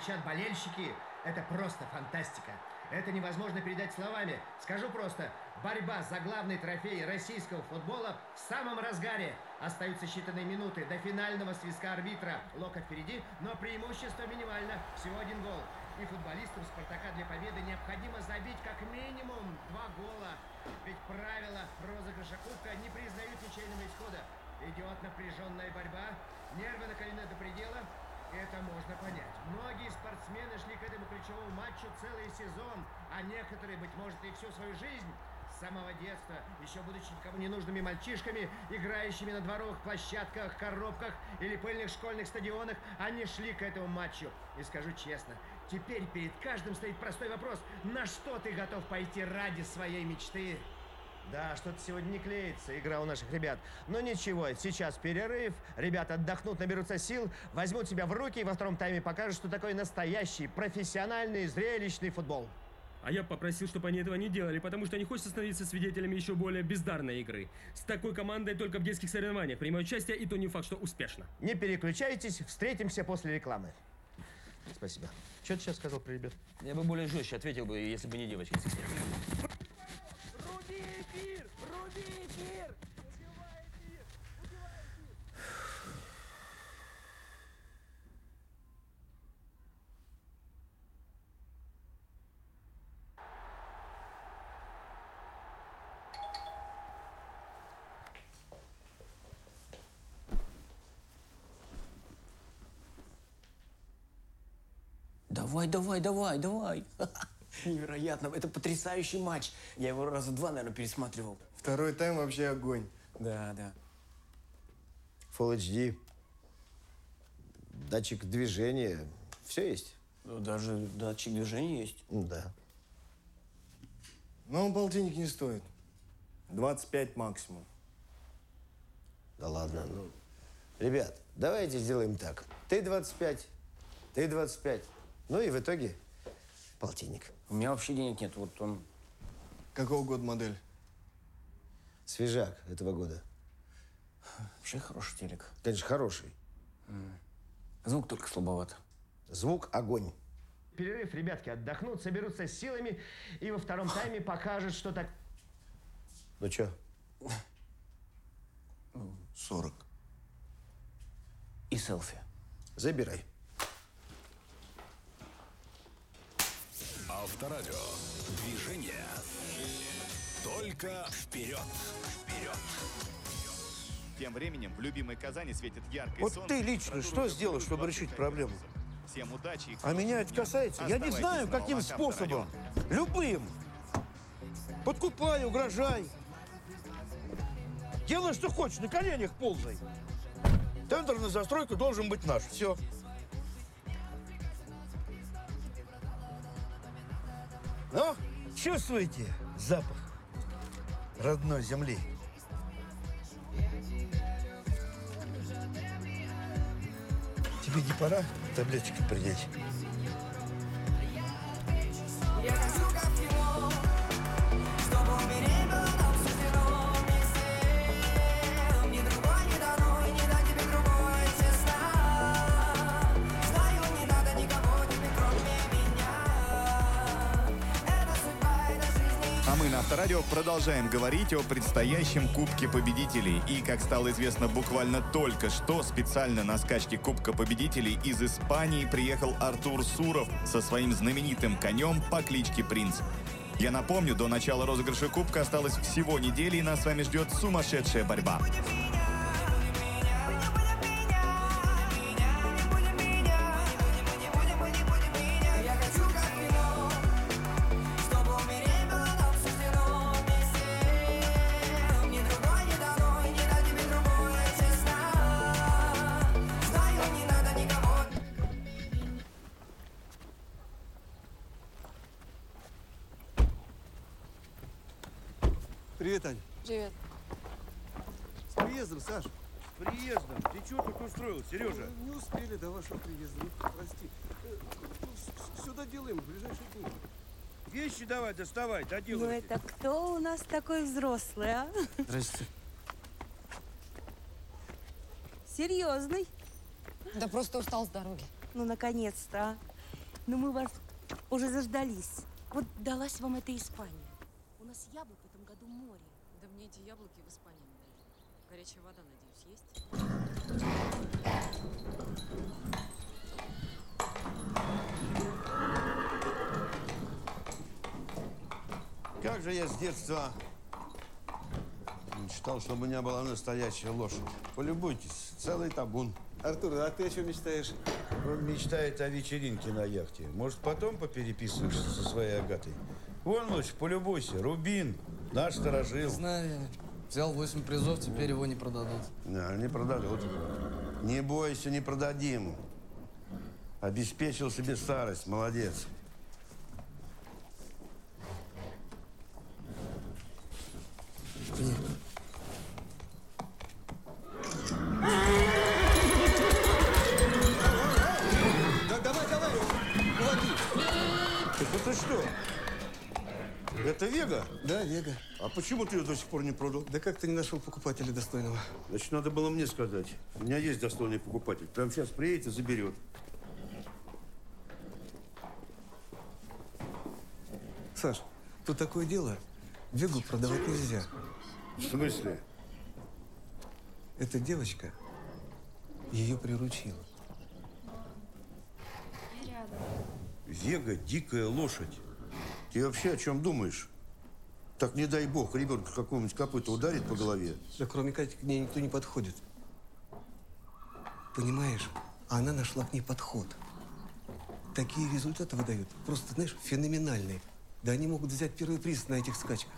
кричат болельщики, это просто фантастика. Это невозможно передать словами. Скажу просто, борьба за главный трофей российского футбола в самом разгаре. Остаются считанные минуты до финального свистка арбитра. Лока впереди, но преимущество минимально. Всего один гол. И футболистам «Спартака» для победы необходимо забить как минимум два гола. Ведь правила розыгрыша кубка не признают ничейного исхода. Идет напряженная борьба, нервы накалены до предела. Это можно понять. Многие спортсмены шли к этому ключевому матчу целый сезон, а некоторые, быть может, и всю свою жизнь. С самого детства, еще будучи никому не нужными мальчишками, играющими на дворах, площадках, коробках или пыльных школьных стадионах, они шли к этому матчу. И скажу честно, теперь перед каждым стоит простой вопрос, на что ты готов пойти ради своей мечты? Да, что-то сегодня не клеится, игра у наших ребят. Но ничего, сейчас перерыв, ребята отдохнут, наберутся сил, возьмут себя в руки и во втором тайме покажут, что такое настоящий, профессиональный, зрелищный футбол. А я попросил, чтобы они этого не делали, потому что не хочется становиться свидетелями еще более бездарной игры. С такой командой только в детских соревнованиях принимаю участие, и то не факт, что успешно. Не переключайтесь, встретимся после рекламы. Спасибо. Что ты сейчас сказал про ребят? Я бы более жестче ответил бы, если бы не девочки. Давай, давай, давай, давай. Невероятно. Это потрясающий матч. Я его раза два, наверное, пересматривал. Второй тайм вообще огонь. Да, да. Full HD. Датчик движения. Все есть? Ну, Даже датчик движения есть. Да. Но он полтинник не стоит. 25 максимум. Да ладно, ну. Ребят, давайте сделаем так. Ты 25, ты 25. Ну и в итоге полтинник. У меня вообще денег нет. Вот он... Какого года модель? Свежак этого года. Вообще хороший телек. Конечно, хороший. Звук только слабоват. Звук – огонь. Перерыв, ребятки отдохнут, соберутся с силами и во втором тайме покажут, что так... Ну что? 40. И селфи. Забирай. Авторадио. Движение. Только вперед. Вперед. Тем временем в любимой Казани светит яркое Вот солнце. ты лично что сделал, чтобы 20 решить проблему? Всем удачи. А меня это касается. Я не знаю, на каким способом. Авторадио. Любым. Подкупай, угрожай. Делай, что хочешь, на коленях ползай. Тендер на застройку должен быть наш. Все. Ну, чувствуете запах родной земли? Тебе не пора таблеточки принять? Я Авторадио продолжаем говорить о предстоящем Кубке Победителей. И, как стало известно буквально только что, специально на скачке Кубка Победителей из Испании приехал Артур Суров со своим знаменитым конем по кличке Принц. Я напомню, до начала розыгрыша Кубка осталось всего недели, и нас с вами ждет сумасшедшая борьба. Доставай, Ну доделай. это кто у нас такой взрослый, а? Здрасте. Серьезный. Да просто устал с дороги. Ну, наконец-то, а. Ну мы вас уже заждались. Вот далась вам эта Испания. У нас яблок в этом году море. Да мне эти яблоки в Испании не дают. Горячая вода, надеюсь, есть? Как же я с детства мечтал, чтобы у меня была настоящая лошадь. Полюбуйтесь, целый табун. Артур, а ты о чем мечтаешь? Он мечтает о вечеринке на яхте. Может, потом попереписываешься со своей Агатой? Вон лучше, полюбуйся. Рубин, наш сторожил. Знаю. Взял 8 призов, теперь его не продадут. Да, не продадут. Не бойся, не продадим. Обеспечил себе старость, молодец. Это Вега? Да, Вега. А почему ты ее до сих пор не продал? Да как ты не нашел покупателя достойного? Значит, надо было мне сказать. У меня есть достойный покупатель. Прямо сейчас приедет и заберет. Саш, тут такое дело. Вегу продавать нельзя. В смысле? Эта девочка ее приручила. Вега – дикая лошадь. Ты вообще о чем думаешь? Так не дай бог, ребенка какому-нибудь копыта ударит по голове. Да кроме Кати к ней никто не подходит. Понимаешь, она нашла к ней подход. Такие результаты выдают, просто, знаешь, феноменальные. Да они могут взять первый приз на этих скачках.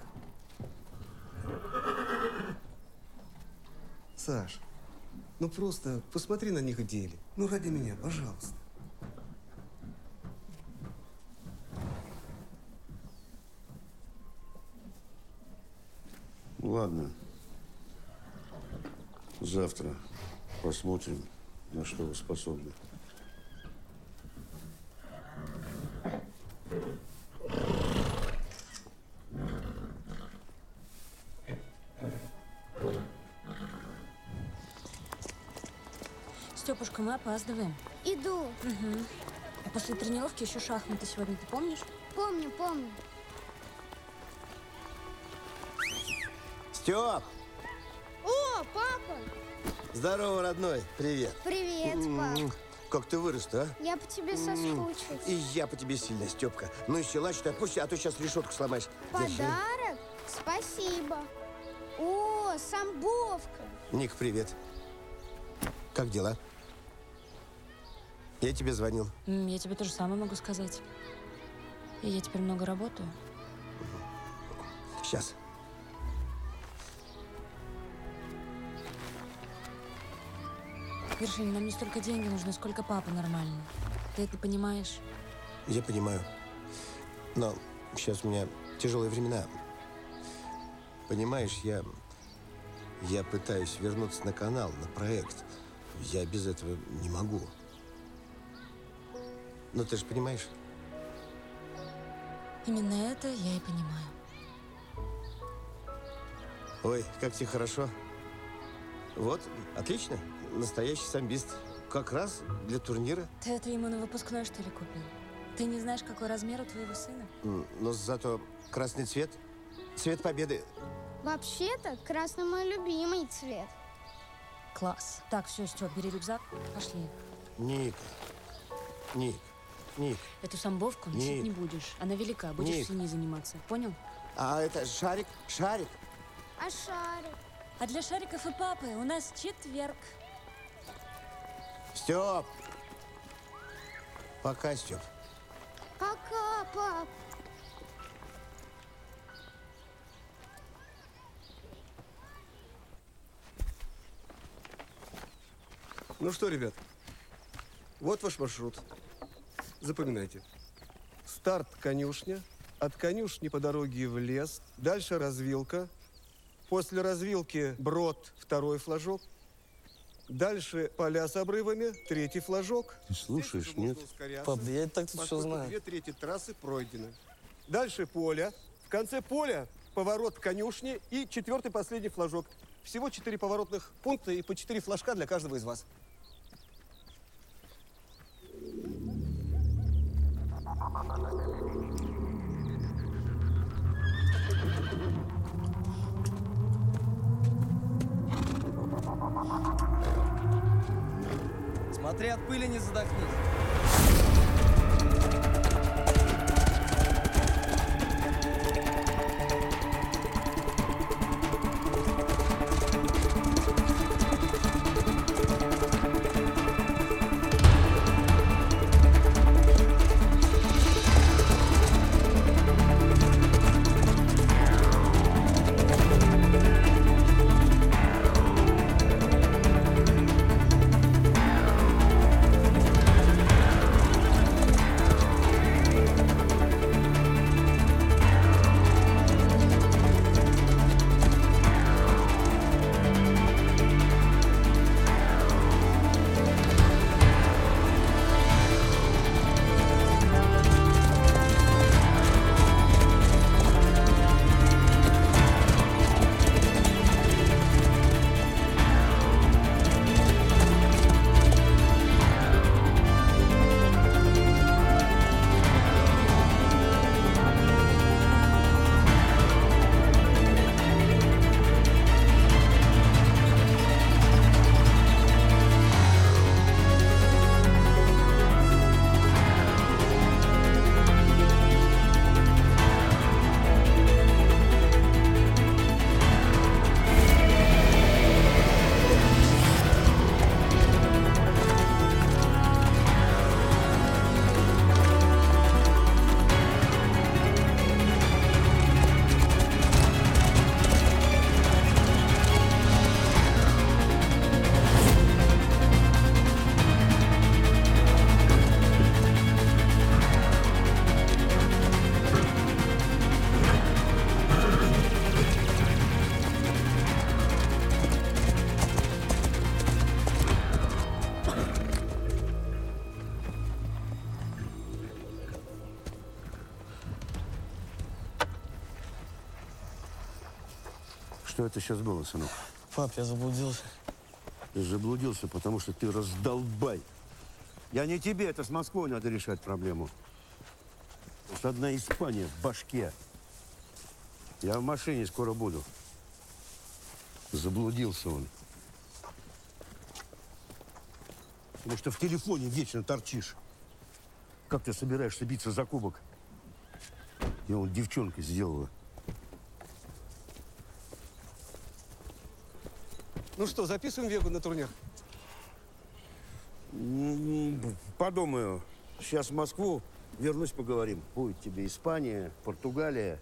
Саш, ну просто посмотри на них в деле. Ну, ради меня, пожалуйста. Ладно. Завтра посмотрим, на что вы способны. Степушка, мы опаздываем. Иду. Угу. А после тренировки еще шахматы сегодня, ты помнишь? Помню, помню. Степ! О, папа! Здорово, родной. Привет. Привет, пап. М, Как ты вырос-то, а? Я по тебе М, соскучился. И я по тебе сильно, Степка. Ну еще лачу отпусти, а то сейчас решетку сломаешь. Держи. Подарок? Спасибо. О, самбовка. Ник, привет. Как дела? Я тебе звонил. Я тебе то же самое могу сказать. И я теперь много работаю. Сейчас. Вершин, нам не столько деньги нужны, сколько папа нормальный. Ты это понимаешь? Я понимаю. Но сейчас у меня тяжелые времена. Понимаешь, я... Я пытаюсь вернуться на канал, на проект. Я без этого не могу. Ну, ты же понимаешь? Именно это я и понимаю. Ой, как тебе хорошо. Вот, отлично. Настоящий самбист. Как раз для турнира. Ты это ему на выпускной, что ли, купил? Ты не знаешь, какой размер у твоего сына? Но зато красный цвет. Цвет победы. Вообще-то, красный мой любимый цвет. Класс. Так, все, Степ, бери рюкзак, пошли. Ник. Ник. Ник. Эту самбовку носить Ник. не будешь. Она велика, будешь Ник. с ней заниматься. Понял? А это шарик? Шарик? А шарик? А для шариков и папы у нас четверг. Степ. Пока, Степ. Пока, пап. Ну что, ребят, вот ваш маршрут. Запоминайте. Старт конюшня. От конюшни по дороге в лес. Дальше развилка. После развилки брод, второй флажок. Дальше поля с обрывами, третий флажок. Ты слушаешь, нет? Пап, я так тут все знаю. Две трети трассы пройдены. Дальше поле. В конце поля поворот конюшни и четвертый последний флажок. Всего четыре поворотных пункта и по четыре флажка для каждого из вас. Thank you. Смотри, от пыли не задохнись. Что это сейчас было, сынок? Пап, я заблудился. Ты заблудился, потому что ты раздолбай. Я не тебе, это с Москвой надо решать проблему. Что одна Испания в башке. Я в машине скоро буду. Заблудился он. Потому что в телефоне вечно торчишь. Как ты собираешься биться за кубок? Я вот девчонка сделала. Ну что, записываем Вегу на турнир? Подумаю. Сейчас в Москву вернусь, поговорим. Будет тебе Испания, Португалия.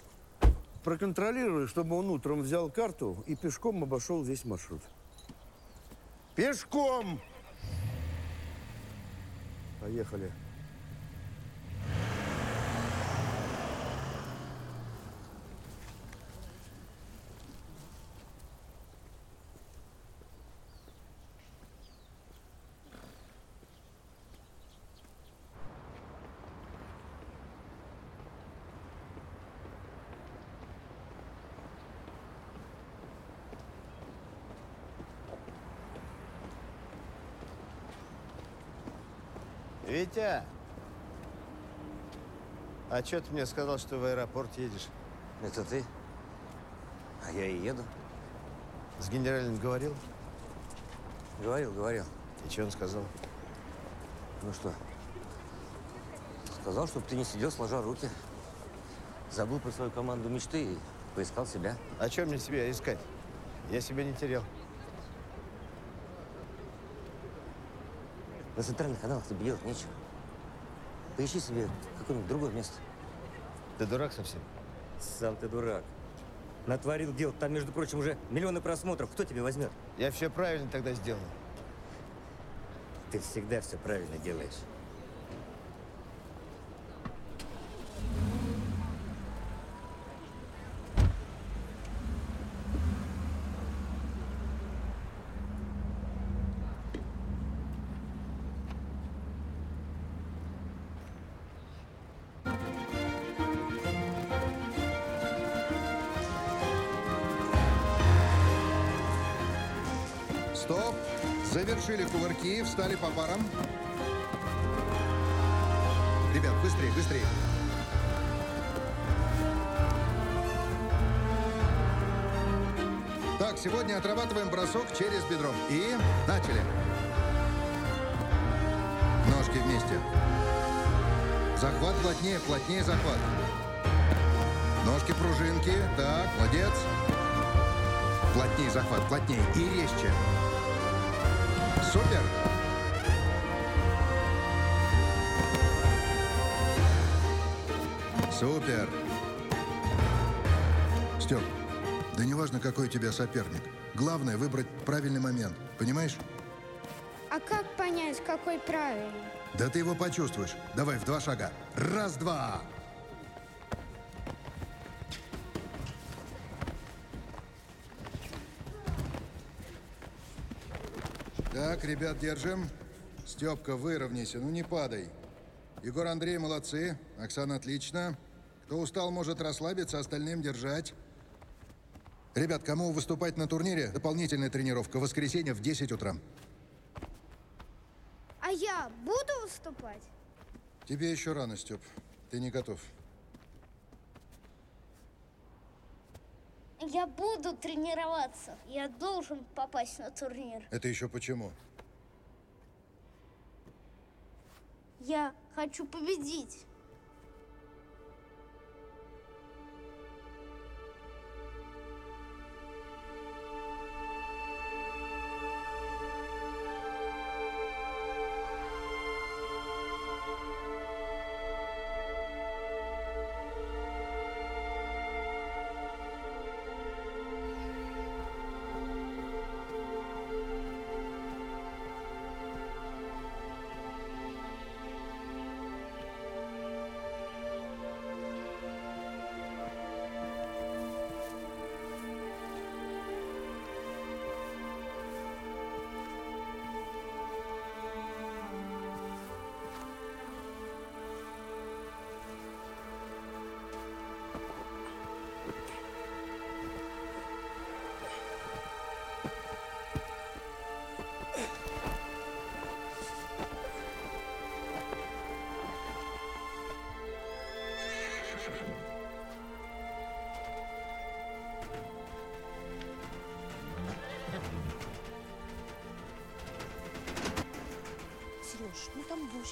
Проконтролирую, чтобы он утром взял карту и пешком обошел весь маршрут. Пешком! Поехали. Витя! А что ты мне сказал, что в аэропорт едешь? Это ты? А я и еду. С генеральным говорил? Говорил, говорил. И что он сказал? Ну что? Сказал, чтобы ты не сидел сложа руки. Забыл про свою команду мечты и поискал себя. А что мне себя искать? Я себя не терял. На центральных каналах тебе делать нечего. Поищи себе какое-нибудь другое место. Ты дурак совсем? Сам ты дурак. Натворил дел. Там, между прочим, уже миллионы просмотров. Кто тебе возьмет? Я все правильно тогда сделал. Ты всегда все правильно делаешь. Кувырки, встали по парам. Ребят, быстрее, быстрее. Так, сегодня отрабатываем бросок через бедро. И начали. Ножки вместе. Захват плотнее, плотнее захват. Ножки пружинки. Так, молодец. Плотнее захват, плотнее и резче. Супер. Супер. Степ, да неважно, какой у тебя соперник. Главное выбрать правильный момент. Понимаешь? А как понять, какой правильный? Да ты его почувствуешь. Давай в два шага. Раз, Так, ребят, держим. Степка, выровняйся, ну не падай. Егор, Андрей, молодцы. Оксана, отлично. Кто устал, может расслабиться, остальным держать. Ребят, кому выступать на турнире, дополнительная тренировка. Воскресенье в 10 утра. А я буду выступать? Тебе еще рано, Степ. Ты не готов. Я буду тренироваться. Я должен попасть на турнир. Это еще почему? Я хочу победить.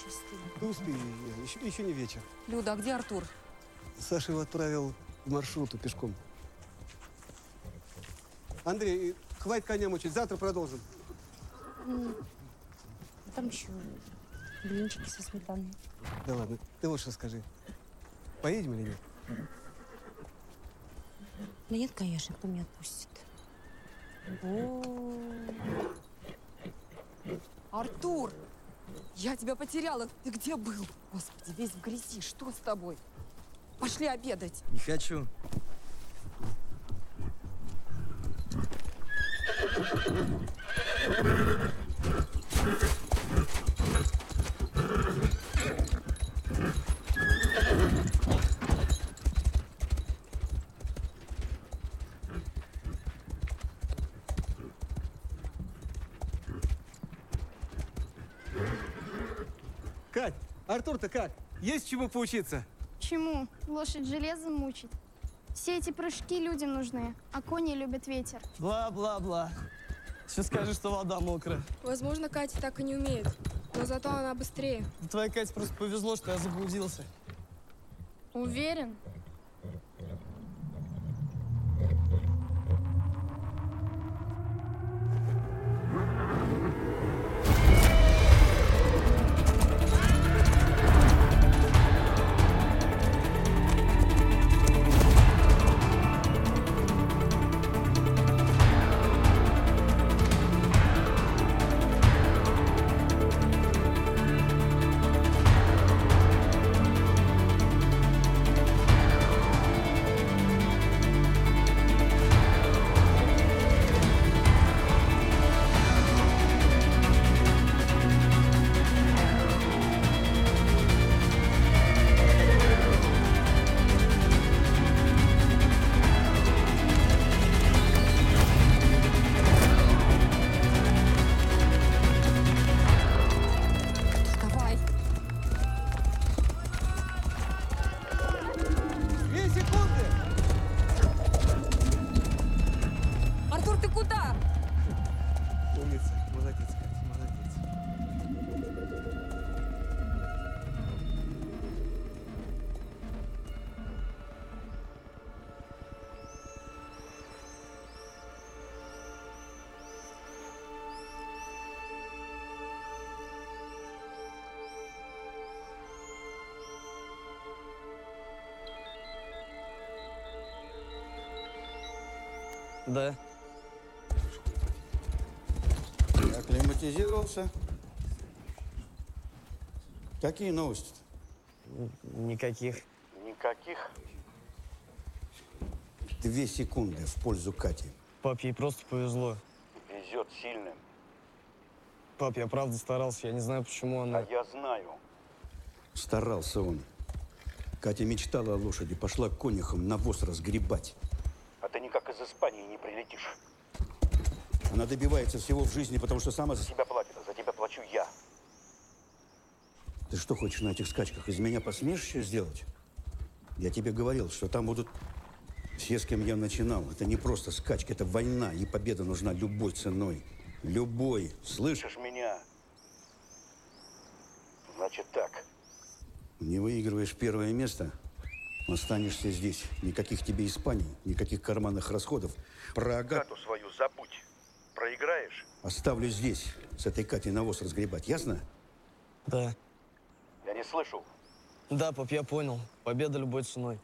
Ну дождь стынет. Да успей, еще, еще не вечер. Люда, а где Артур? Саша его отправил в маршруту пешком. Андрей, хватит коня мучить, завтра продолжим. Там еще блинчики со сметаной. Да ладно, ты вот что скажи. Поедем или нет? Да нет, конечно, кто меня отпустит. О, Артур! Я тебя потеряла. Ты где был? Господи, весь в грязи. Что с тобой? Пошли обедать. Не хочу. Кать, Артур-то как? Есть чему поучиться? Чему? Лошадь железом мучит. Все эти прыжки людям нужны, а кони любят ветер. Бла-бла-бла. Сейчас скажешь, что вода мокрая. Возможно, Катя так и не умеет, но зато она быстрее. Да твоей Кате просто повезло, что я заблудился. Уверен? Да. Акклиматизировался. Какие новости? Никаких. Никаких. Две секунды в пользу Кати. Пап, ей просто повезло. Везет сильным. Пап, я правда старался, я не знаю, почему она... я знаю. Старался он. Катя мечтала о лошади, пошла к конюхам навоз разгребать. Из Испании не прилетишь. Она добивается всего в жизни, потому что сама... За тебя платят, а за тебя плачу я. Ты что хочешь на этих скачках? Из меня посмешище сделать? Я тебе говорил, что там будут все, с кем я начинал. Это не просто скачки, это война, и победа нужна любой ценой. Любой. Слышишь меня? Значит так. Не выигрываешь первое место, останешься здесь. Никаких тебе Испаний, никаких карманных расходов. Про Агату Кату свою забудь. Проиграешь? оставлю здесь, с этой Катей навоз разгребать. Ясно? Да. Я не слышу. Да, пап, я понял. Победа любой ценой.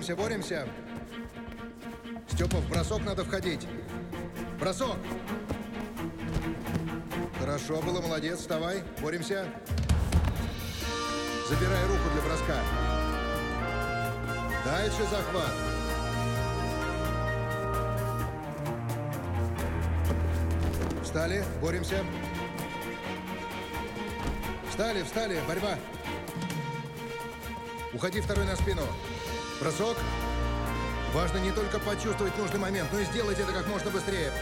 Боремся, боремся. Степа, в бросок надо входить. Бросок! Хорошо было, молодец, вставай, боремся. Забирай руку для броска. Дальше захват. Встали, боремся. Встали, встали, борьба. Уходи второй на спину. Бросок. Важно не только почувствовать нужный момент, но и сделать это как можно быстрее.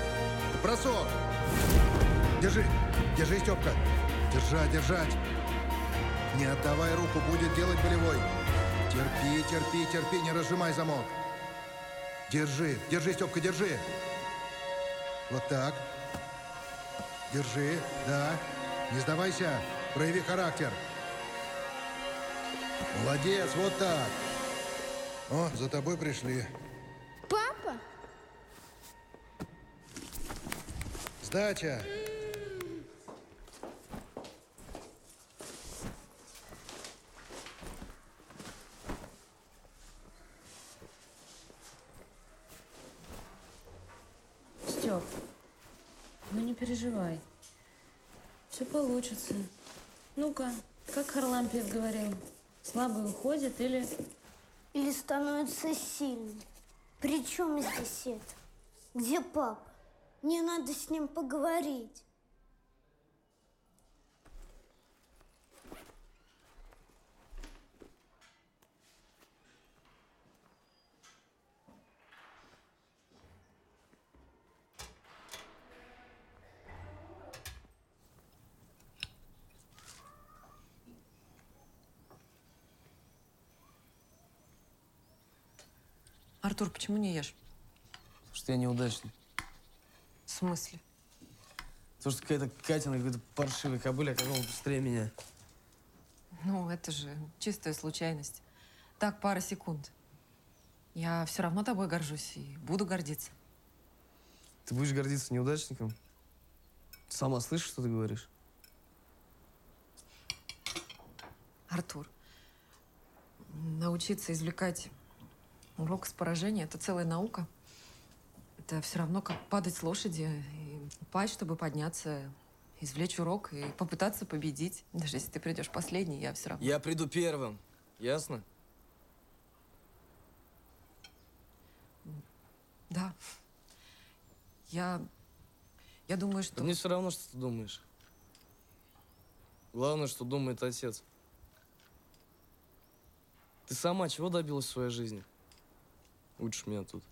Бросок. Держи. Держи, Степка. Держать, держать. Не отдавай руку, будет делать болевой. Терпи, терпи, терпи, не разжимай замок. Держи, держи, Степка, держи. Вот так. Держи, да. Не сдавайся, прояви характер. Молодец, вот так. О, за тобой пришли. Папа? Сдача. Степ, ну не переживай. Все получится. Ну-ка, как Харлампиев говорил, слабый уходит или... Или становится сильным. При чем здесь это? Где папа? Мне надо с ним поговорить. Артур, почему не ешь? Потому что я неудачный. В смысле? Потому что какая-то Катя на какой-то паршивой кобыле оказалась быстрее меня. Ну, это же чистая случайность. Так, пара секунд. Я все равно тобой горжусь и буду гордиться. Ты будешь гордиться неудачником? Ты сама слышишь, что ты говоришь? Артур, научиться извлекать Урок с поражения — это целая наука. Это все равно, как падать с лошади и упасть, чтобы подняться, извлечь урок и попытаться победить. Даже если ты придешь последний, я все равно... Я приду первым. Ясно? Да. Я... Я думаю, что... Да мне все равно, что ты думаешь. Главное, что думает отец. Ты сама чего добилась в своей жизни? Учишь меня тут.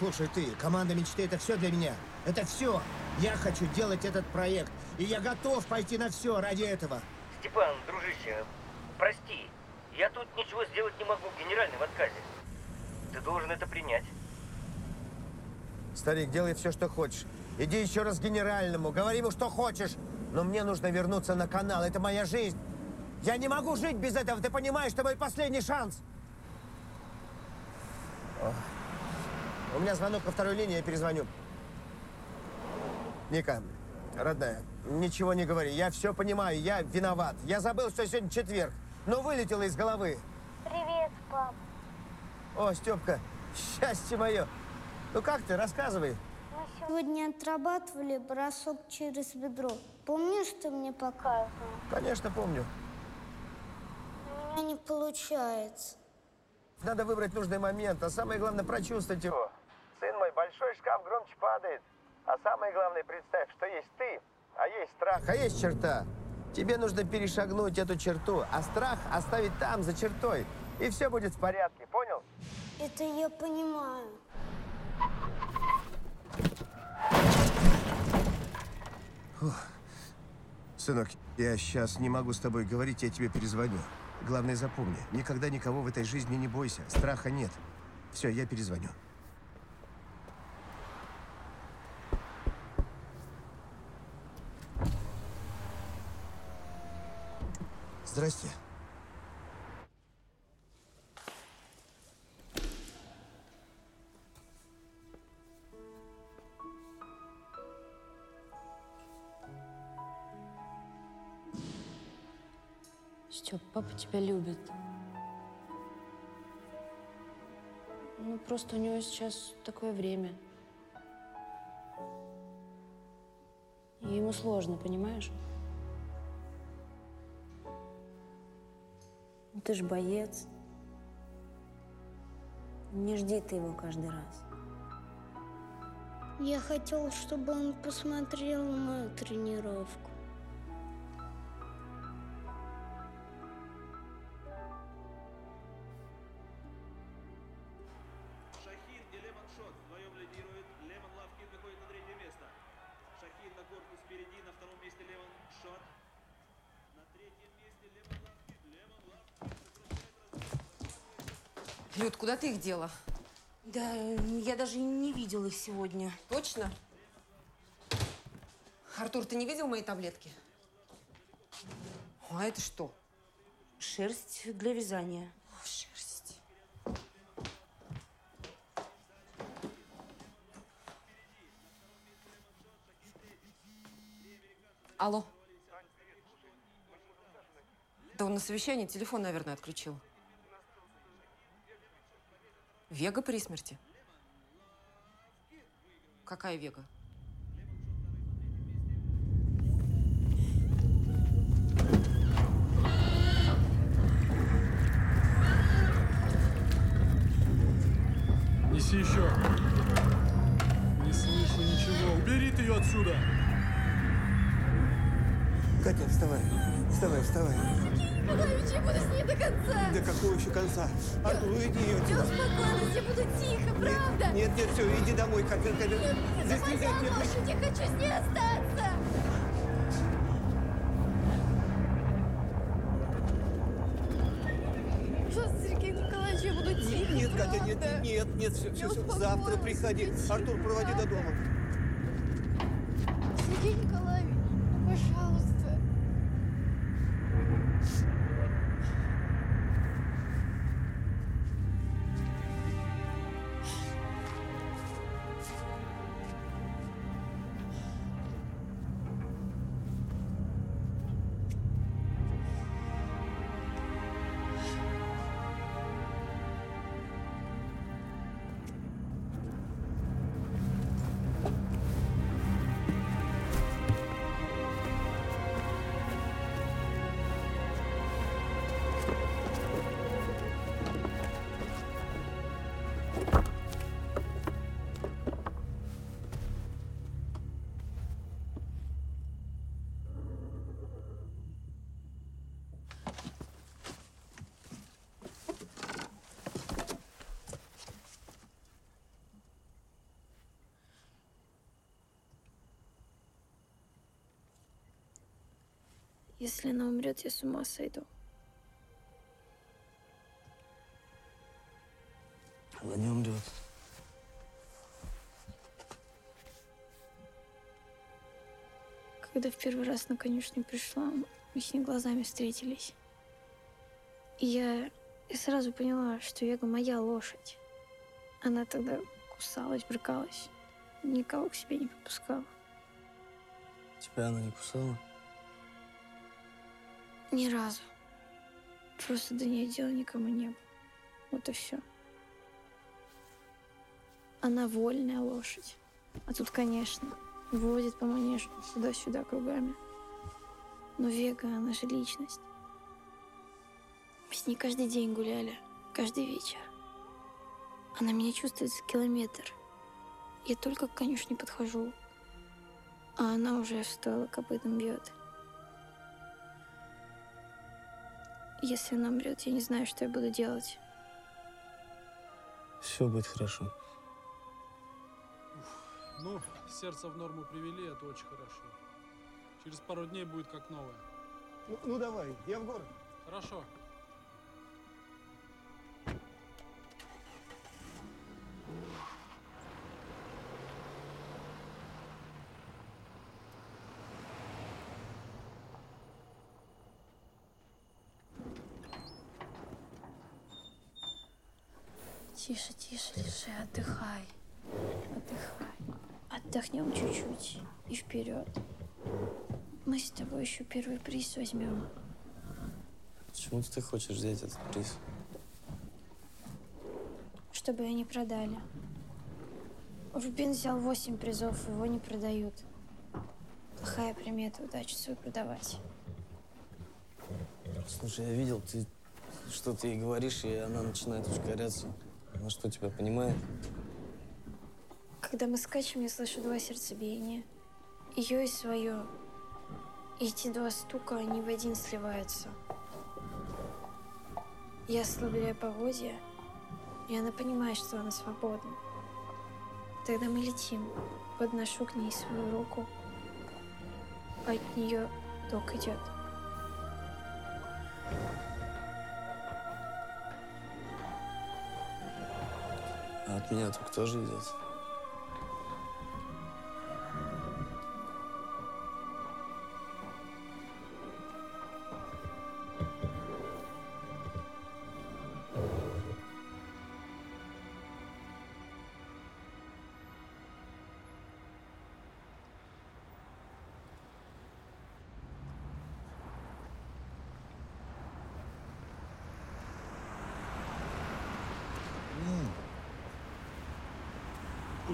Да послушай ты, команда мечты это все для меня. Это все. Я хочу делать этот проект. И я готов пойти на все ради этого. Степан, дружище, прости. Я тут ничего сделать не могу, генеральный в отказе. Ты должен это принять. Старик, делай все, что хочешь. Иди еще раз к генеральному, говори ему, что хочешь. Но мне нужно вернуться на канал. Это моя жизнь. Я не могу жить без этого. Ты понимаешь, это мой последний шанс. Ох. У меня звонок по второй линии, я перезвоню. Ника, родная, ничего не говори. Я все понимаю, я виноват. Я забыл, что сегодня четверг. Но вылетело из головы. Привет, пап. О, Степка, счастье мое. Ну как ты, рассказывай. Мы сегодня отрабатывали бросок через ведро. Помнишь, ты мне показывал? Конечно, помню. У меня не получается. Надо выбрать нужный момент, а самое главное прочувствовать его. Сын мой, большой шкаф громче падает. А самое главное, представь, что есть ты, а есть страх, а есть черта. Тебе нужно перешагнуть эту черту, а страх оставить там, за чертой. И все будет в порядке, понял? Это я понимаю. Фух. Сынок, я сейчас не могу с тобой говорить, я тебе перезвоню. Главное, запомни, никогда никого в этой жизни не бойся, страха нет. Все, я перезвоню. Здрасте. Степ, папа тебя любит. Ну, просто у него сейчас такое время. И ему сложно, понимаешь? Ты ж боец. Не жди ты его каждый раз. Я хотел, чтобы он посмотрел мою тренировку. Куда ты их дела? Да, я даже не видела их сегодня. Точно? Артур, ты не видел мои таблетки? А это что? Шерсть для вязания. Шерсть. Алло. Да он на совещании телефон, наверное, отключил. Вега при смерти? Какая Вега? Конца? Артур, уйди отсюда. успокоилась, я буду тихо, правда? Нет, нет, все, иди домой, Катя. Катя. Нет, Здесь это нельзя, моя лошадь, я хочу с ней остаться. Пожалуйста, Сергей Николаевич, я буду тихо, Нет, Катя, нет, нет, нет, все, все, Я все. Завтра приходи. Артур, проводи до дома. Если она умрет, я с ума сойду. Она не умрет. Когда в первый раз на конюшню пришла, мы с ней глазами встретились. И я, я сразу поняла, что Вега моя лошадь. Она тогда кусалась, брыкалась. Никого к себе не подпускала. Тебя она не кусала? Ни разу. Просто до нее дела никому не было. Вот и все. Она вольная лошадь. А тут, конечно, водит по манежу туда-сюда кругами. Но Вега, она же личность. Мы с ней каждый день гуляли, каждый вечер. Она меня чувствует за километр. Я только к конюшне подхожу, а она уже в стойло копытом бьет. Если она умрет, я не знаю, что я буду делать. Все будет хорошо. Ну, сердце в норму привели, это очень хорошо. Через пару дней будет как новое. Ну, ну давай, я в город. Хорошо. Тише, тише, лежи, отдыхай. Отдыхай. Отдохнем чуть-чуть и вперед. Мы с тобой еще первый приз возьмем. Почему ты хочешь взять этот приз? Чтобы ее не продали. Рубин взял восемь призов, его не продают. Плохая примета удачу свою продавать. Слушай, я видел, ты что-то ей говоришь, и она начинает ускоряться. Она что, тебя понимает? Когда мы скачем, я слышу два сердцебиения. Ее и свое. Эти два стука, они в один сливаются. Я ослабляю поводья, и она понимает, что она свободна. Тогда мы летим. Подношу к ней свою руку. От нее ток идет. Меня только тоже идет.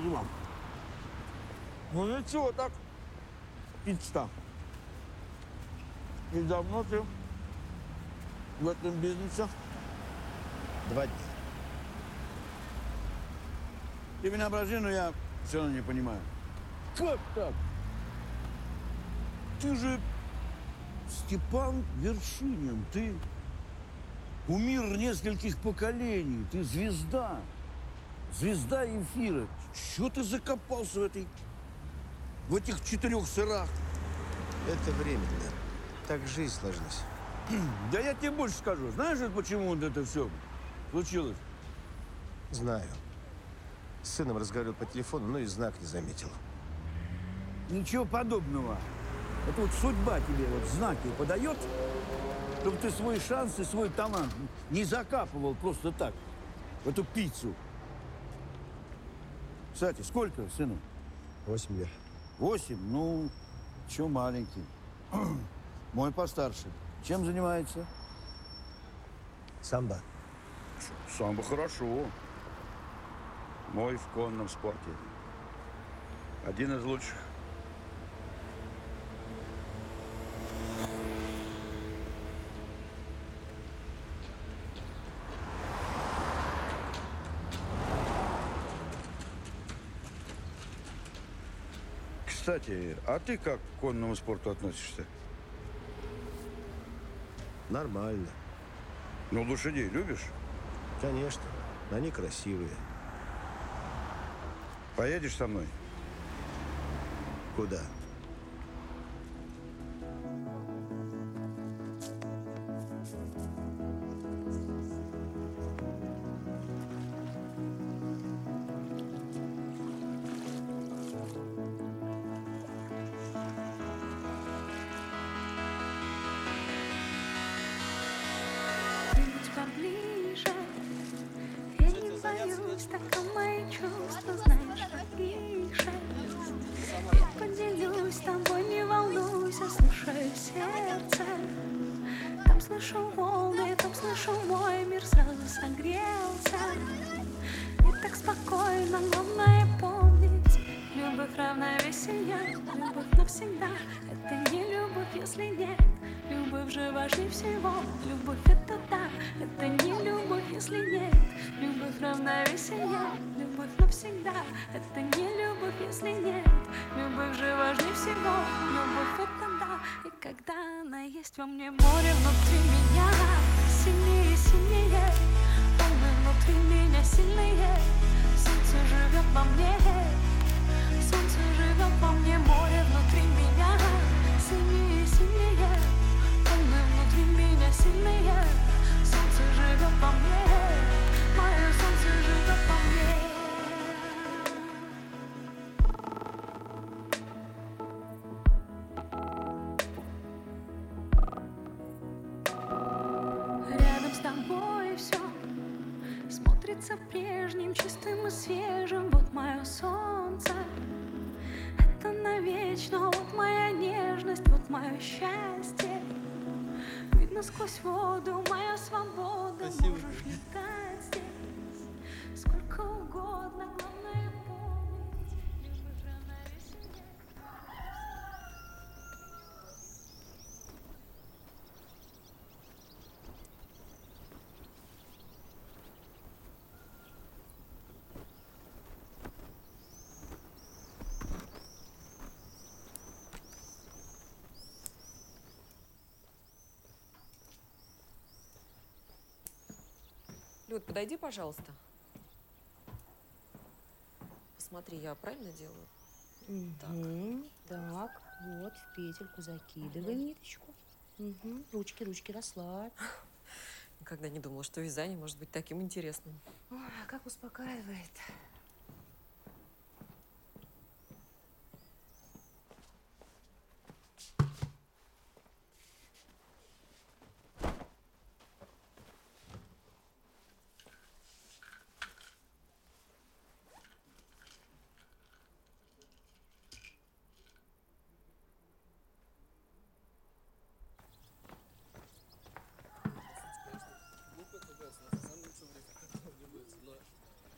Кузьма, ну ничего так, пицца. И давно ты в этом бизнесе? Два дня. Ты меня ображи, но я все равно не понимаю. Как так? Ты же Степан Вершинин, ты кумир нескольких поколений, ты звезда, звезда эфира. Чего ты закопался в этой, в этих четырех сырах? Это временно. Так жизнь сложилась. Да я тебе больше скажу. Знаешь, почему вот это все случилось? Знаю. С сыном разговаривал по телефону, но и знак не заметил. Ничего подобного. Это вот судьба тебе вот знаки подает, чтобы ты свой шанс и свой талант не закапывал просто так в эту пиццу. Кстати, сколько сыну? Восемь лет. Восемь? Ну, еще маленький. Мой постарше. Чем занимается? Самбо. Самбо хорошо. Мой в конном спорте. Один из лучших. Кстати, а ты как к конному спорту относишься? Нормально. Ну, лошадей любишь? Конечно. Они красивые. Поедешь со мной? Куда? Главное помнить Любовь равновесие, любовь навсегда. Это не любовь, если нет Любовь же важнее всего Любовь это да, это не любовь, если нет Любовь равновесие, любовь навсегда. Это не любовь, если нет Любовь же важнее всего Любовь это да, и когда она есть во мне Море внутри меня Сильнее, сильнее Волны внутри меня сильные Солнце живет во мне. Солнце живет во мне, море внутри меня. Сильнее, сильнее Волны внутри меня сильные Солнце живет во мне Люд, подойди, пожалуйста. Посмотри, я правильно делаю? Мгм. Так, вот, в петельку закидываем ниточку. Мгм. Ручки, ручки, расслабь. Никогда не думала, что вязание может быть таким интересным. Ой, а как успокаивает.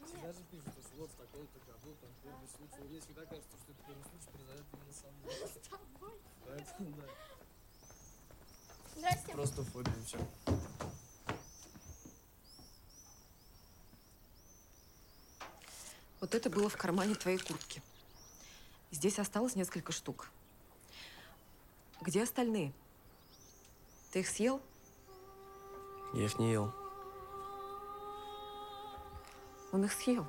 Всегда же пишут, что вот в таком-то году, там, первый случай. Мне всегда кажется, что это первый случай произойдет именно со мной. С тобой? Поэтому, да. Здрасте. Просто фобия, все. Вот это было в кармане твоей куртки. Здесь осталось несколько штук. Где остальные? Ты их съел? Я их не ел. Он их съел.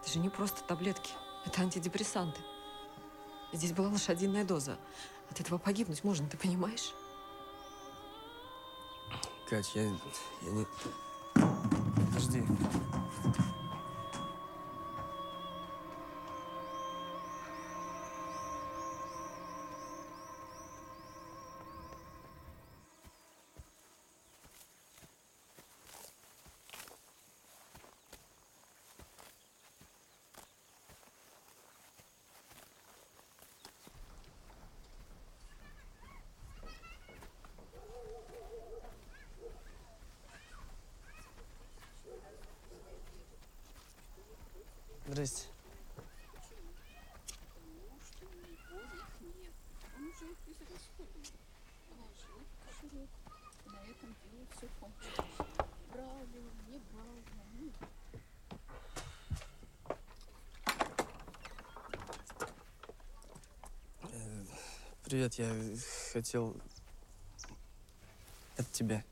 Это же не просто таблетки. Это антидепрессанты. Здесь была лошадиная доза. От этого погибнуть можно, ты понимаешь? Кать, я, я не... Подожди. Привет, я хотел от тебя.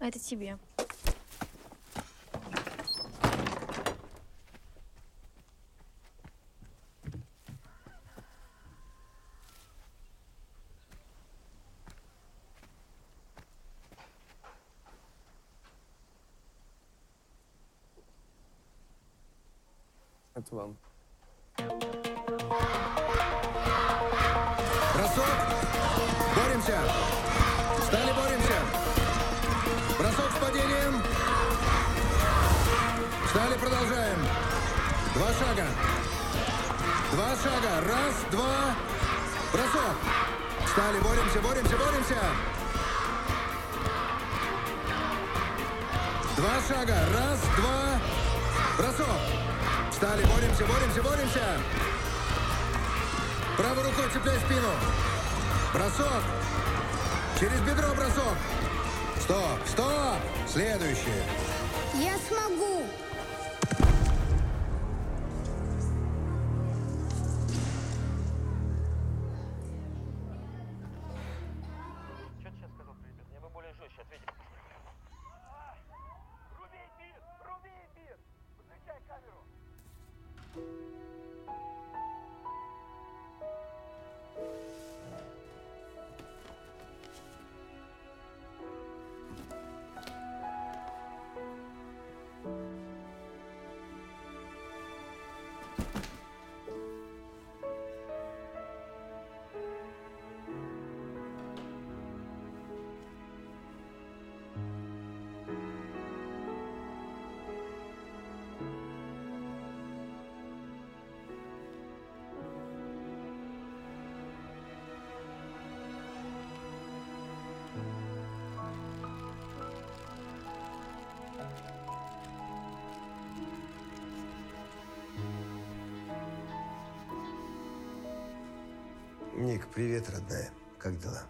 Это тебе. Это вам. Бросок. Боремся. Встали, боремся. Бросок с падением. Встали, продолжаем. Два шага. Два шага. Раз, два. Бросок. Встали, боремся, боремся, боремся. Два шага. Раз, два. Бросок. Встали, боремся, боремся, боремся. Правой рукой цепляй спину. Бросок. Через бедро бросок. Стоп, стоп. Следующее. Я смогу. Ник, привет, родная. Как дела?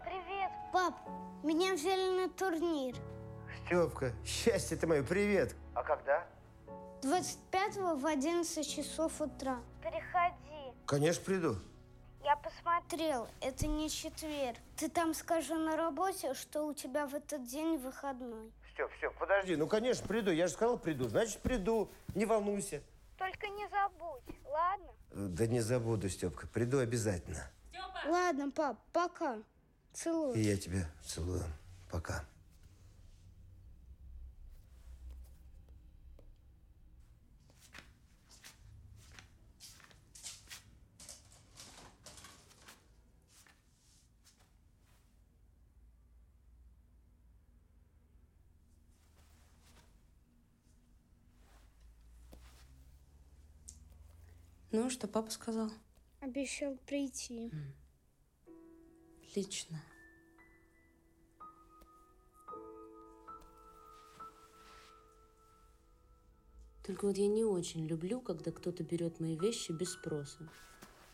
Привет, пап. Меня взяли на турнир. Степка, счастье ты мое, привет. А когда? 25 в 11 часов утра. Приходи. Конечно, приду. Я посмотрел, это не четверг. Ты там скажи на работе, что у тебя в этот день выходной. Степ, Степ, подожди, ну, конечно, приду. Я же сказал, приду. Значит, приду. Не волнуйся. Только не забудь, ладно? Э, Да не забуду, Степка. Приду обязательно. Ладно, пап, пока. Целую. И я тебя целую. Пока. Ну, что папа сказал? Обещал прийти. Отлично. Только вот я не очень люблю, когда кто-то берет мои вещи без спроса.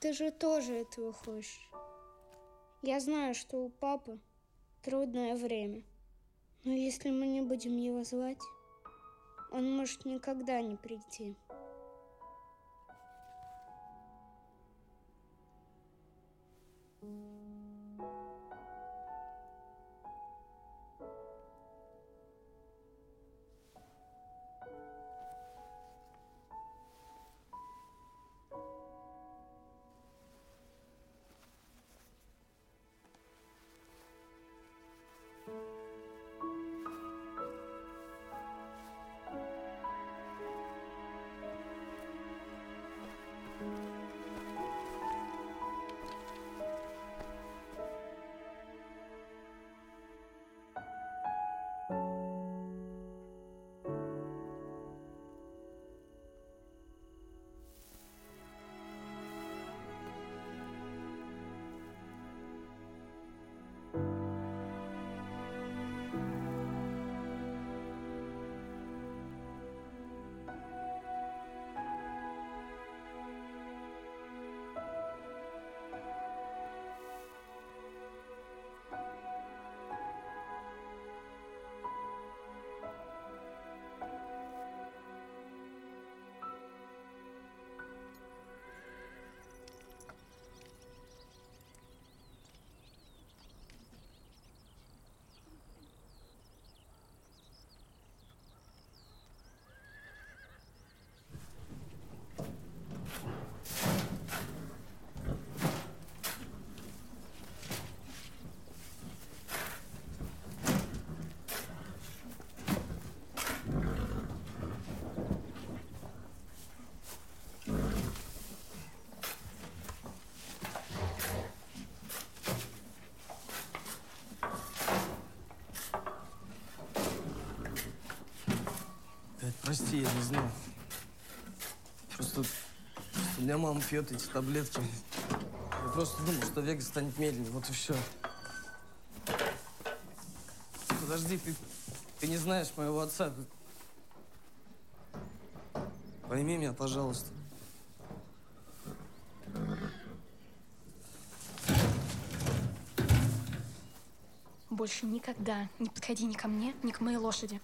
Ты же тоже этого хочешь. Я знаю, что у папы трудное время. Но если мы не будем его звать, он может никогда не прийти. Прости, я не знал. Просто, просто меня мама пьет эти таблетки. Я просто думал, что Вега станет медленнее, вот и все. Подожди, ты, ты не знаешь моего отца. Пойми меня, пожалуйста. Больше никогда не подходи ни ко мне, ни к моей лошади.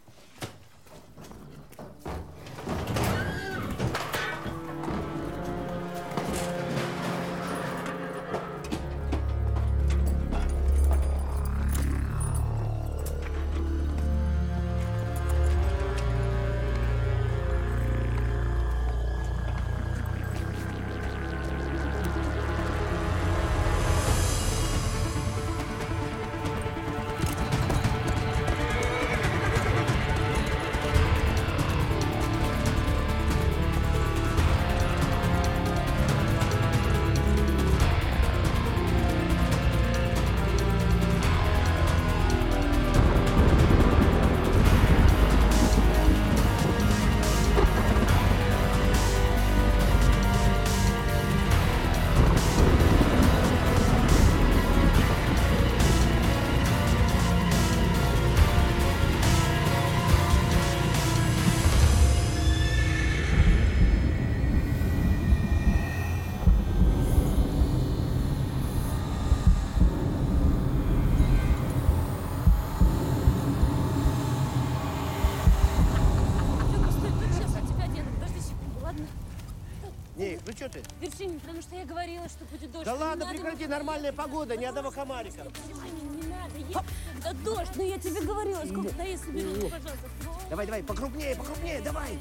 Вершинин, потому что я говорила, что будет дождь. Да Не ладно, надо прекрати, мне- нормальная погода, ни одного комарика. Вершинин, не надо. Я... Да дождь, ну я тебе говорила, сколько да я соберу, ну, пожалуйста. Давай, давай, покрупнее, покрупнее, давай.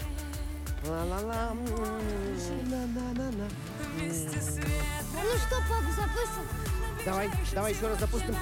Ла-ла-ла. Ну что, папа, запустим? Давай, давай еще раз запустим.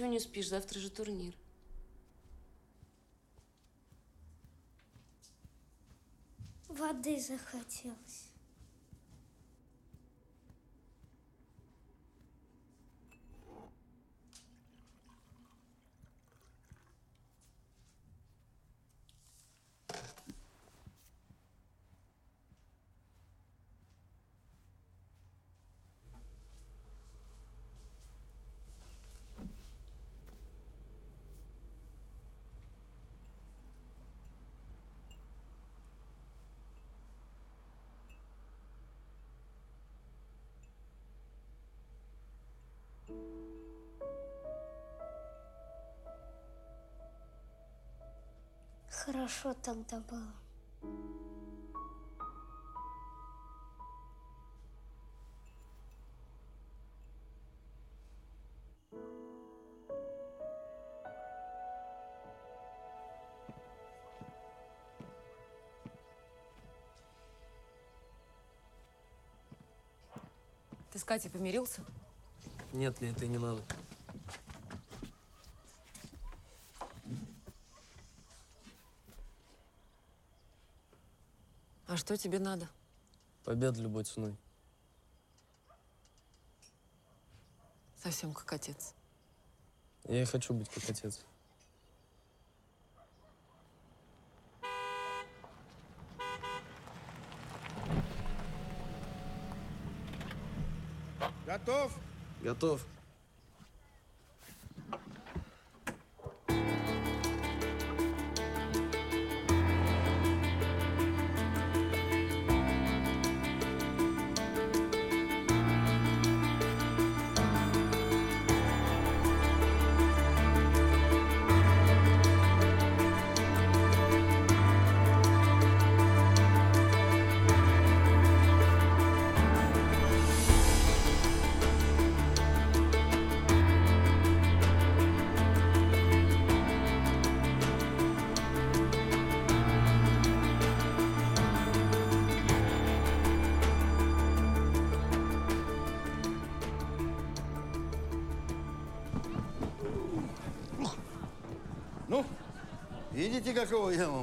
Чего не спишь? Завтра же турнир. Воды захотелось. Хорошо тогда было. Ты с Катей помирился? Нет, мне это и не надо. Что тебе надо? Победа любой ценой. Совсем как отец. Я и хочу быть как отец. Готов? Готов.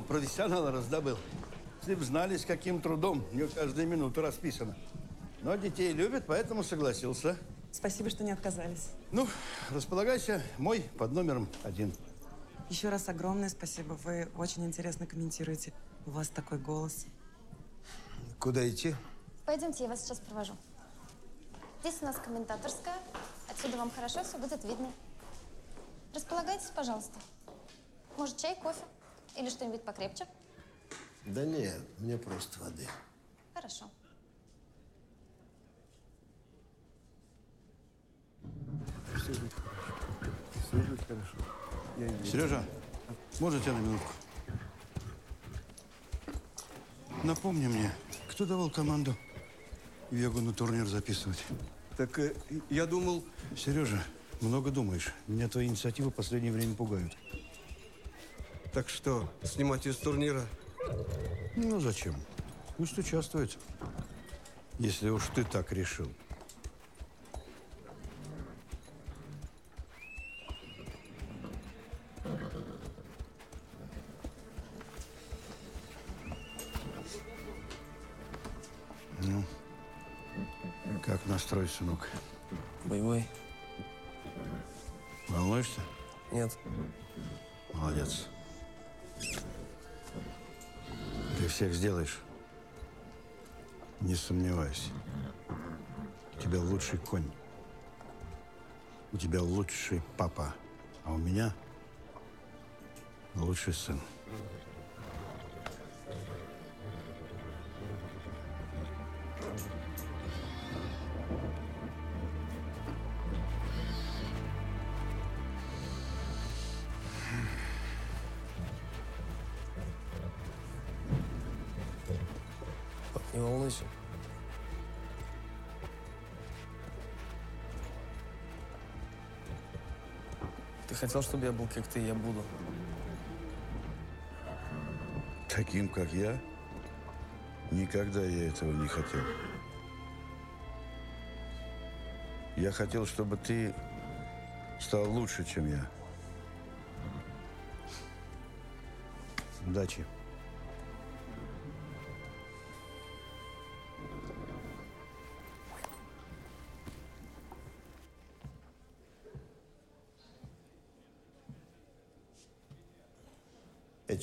Профессионала раздобыл? Если бы знали, с каким трудом, у нее каждая минута расписана. Но детей любит, поэтому согласился. Спасибо, что не отказались. Ну, располагайся, мой под номером один. Еще раз огромное спасибо. Вы очень интересно комментируете. У вас такой голос. Куда идти? Пойдемте, я вас сейчас провожу. Здесь у нас комментаторская. Отсюда вам хорошо все будет видно. Располагайтесь, пожалуйста. Может, чай, кофе? Или что-нибудь покрепче? Да нет, мне просто воды. Хорошо. Все будет хорошо. Все будет хорошо. Я верю. Сережа, можно тебя на минутку? Напомни мне, кто давал команду Вегу на турнир записывать? Так э, я думал... Сережа, много думаешь. Меня твои инициативы в последнее время пугают. Так что, снимать из турнира? Ну, зачем? Пусть участвует. Если уж ты так решил. Ну, как настрой, сынок? Боевой? Волнуешься? Нет. Молодец. Ты всех сделаешь. Не сомневайся. У тебя лучший конь. У тебя лучший папа. А у меня лучший сын. Хотел, чтобы я был как ты, я буду. Таким, как я? Никогда я этого не хотел. Я хотел, чтобы ты стал лучше, чем я. Удачи.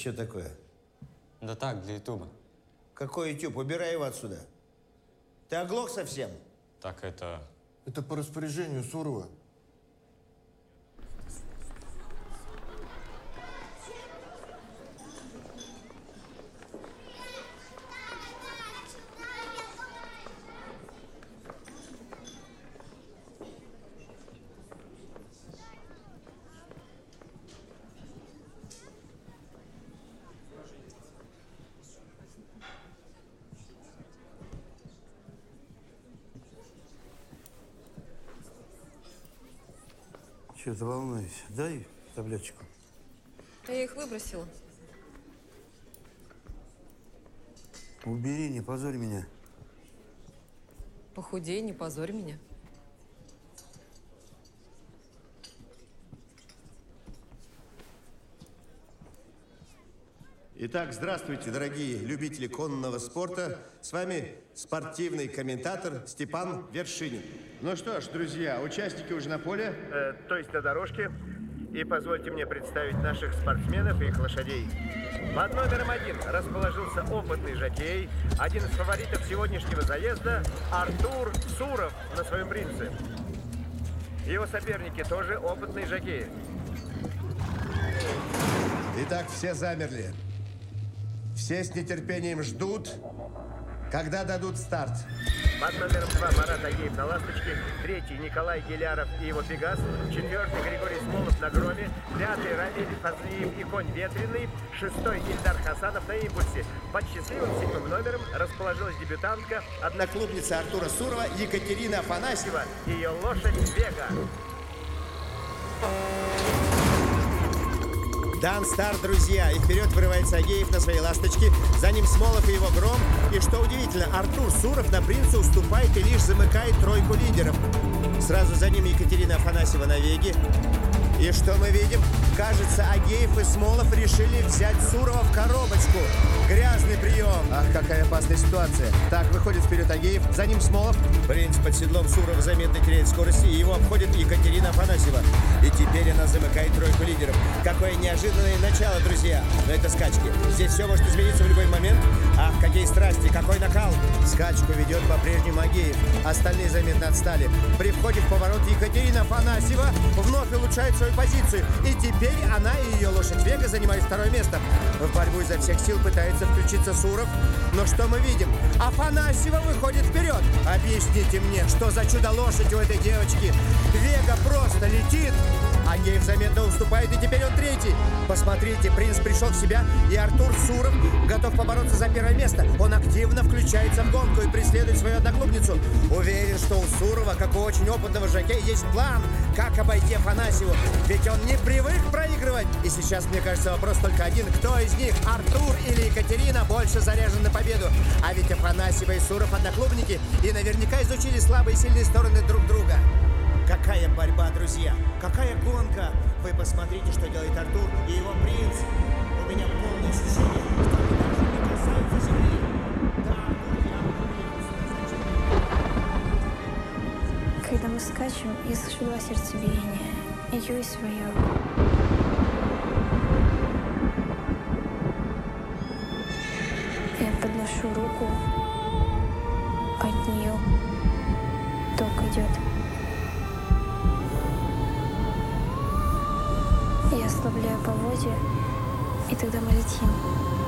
Что такое? Да так, для Ютуба. Какой YouTube? Убирай его отсюда. Ты оглох совсем? Так это... Это по распоряжению Сурова. Че ты волнуешься? Дай таблеточку. Я их выбросила. Убери, не позорь меня. Похудей, не позорь меня. Итак, здравствуйте, дорогие любители конного спорта. С вами спортивный комментатор Степан Вершинин. Ну что ж, друзья, участники уже на поле. Э, то есть на дорожке. И позвольте мне представить наших спортсменов и их лошадей. Под номером один расположился опытный жокей, один из фаворитов сегодняшнего заезда Артур Суров на своем принце. Его соперники тоже опытные жокеи. Итак, все замерли. Все с нетерпением ждут, когда дадут старт. Под номером два Марат Агеев на «Ласточке», третий Николай Геляров и его «Пегас», четвертый Григорий Смолов на «Громе», пятый Равиль Фазлиев и «Конь ветреный», шестой Ильдар Хасанов на «Импульсе». Под счастливым седьмым номером расположилась дебютантка, одноклубница Артура Сурова Екатерина Афанасьева и ее лошадь «Вега». Дан старт, друзья, и вперед вырывается Агеев на своей ласточке. За ним Смолов и его гром. И что удивительно, Артур Суров на принца уступает и лишь замыкает тройку лидеров. Сразу за ним Екатерина Афанасьева на Веге. И что мы видим? Кажется, Агеев и Смолов решили взять Сурова в коробочку. Грязный прием. Ах, какая опасная ситуация. Так, выходит вперед Агеев, за ним Смолов. Принц под седлом Сурова заметно теряет скорости, и его обходит Екатерина Афанасьева. И теперь она замыкает тройку лидеров. Какое неожиданное начало, друзья. Но это скачки. Здесь все может измениться в любой момент. Ах, какие страсти, какой накал. Скачку ведет по-прежнему Агеев. Остальные заметно отстали. При входе в поворот Екатерина Афанасьева вновь улучшает свою позицию. И теперь она и ее лошадь Вега занимают второе место. В борьбу изо всех сил пытается включиться Суров. Но что мы видим? Афанасьева выходит вперед. Объясните мне, что за чудо-лошадь у этой девочки? Вега просто летит. Агеев заметно уступает, и теперь он третий. Посмотрите, принц пришел в себя, и Артур Суров готов побороться за первое место. Он активно включается в гонку и преследует свою одноклубницу. Уверен, что у Сурова, как у очень опытного жокея, есть план, как обойти Афанасьеву. Ведь он не привык проигрывать. И сейчас, мне кажется, вопрос только один. Кто из них, Артур или Екатерина, больше заряжен на победу? А ведь Афанасьева и Суров одноклубники и наверняка изучили слабые и сильные стороны друг друга. Друзья! Какая гонка! Вы посмотрите, что делает Артур и его принц. У меня полное ощущение, что они даже не касаются земли. Когда мы скачем, я слышу два сердцебиения. Ее и свое. Я подношу руку, от нее ток идет. Ослабляю поводья, и тогда мы летим.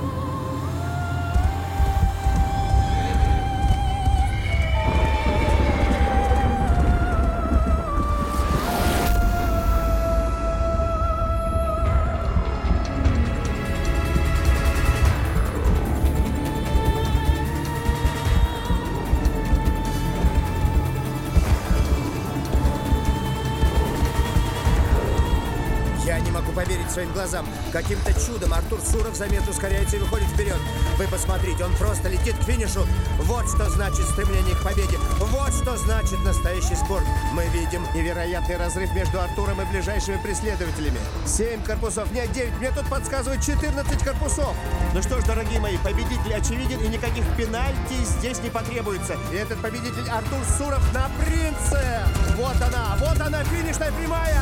Своим глазам. Каким-то чудом Артур Суров заметно ускоряется и выходит вперед. Вы посмотрите, он просто летит к финишу. Вот что значит стремление к победе. Вот что значит настоящий спорт. Мы видим невероятный разрыв между Артуром и ближайшими преследователями. Семь корпусов, нет, девять. Мне тут подсказывают 14 корпусов. Ну что ж, дорогие мои, победитель очевиден и никаких пенальти здесь не потребуется. И этот победитель Артур Суров на принце. Вот она, вот она, финишная прямая.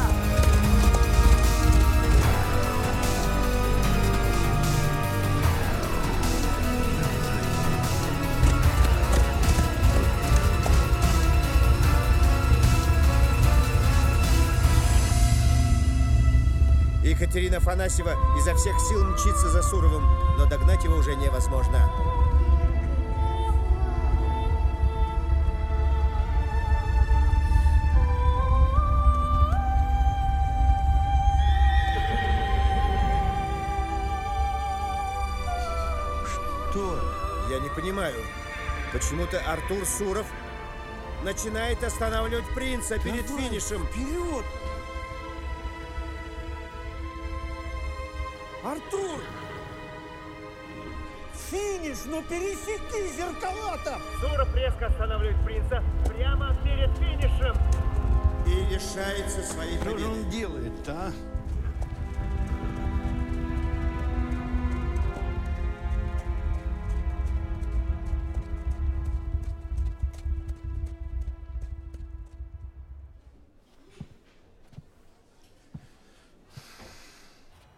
Екатерина Афанасьева изо всех сил мчится за Суровым, но догнать его уже невозможно. Что? Я не понимаю. Почему-то Артур Суров начинает останавливать принца перед финишем. Вперед! Ну пересеки зеркала-то! Суров резко останавливает принца прямо перед финишем. И лишается своей Что же победы. он делает-то, а?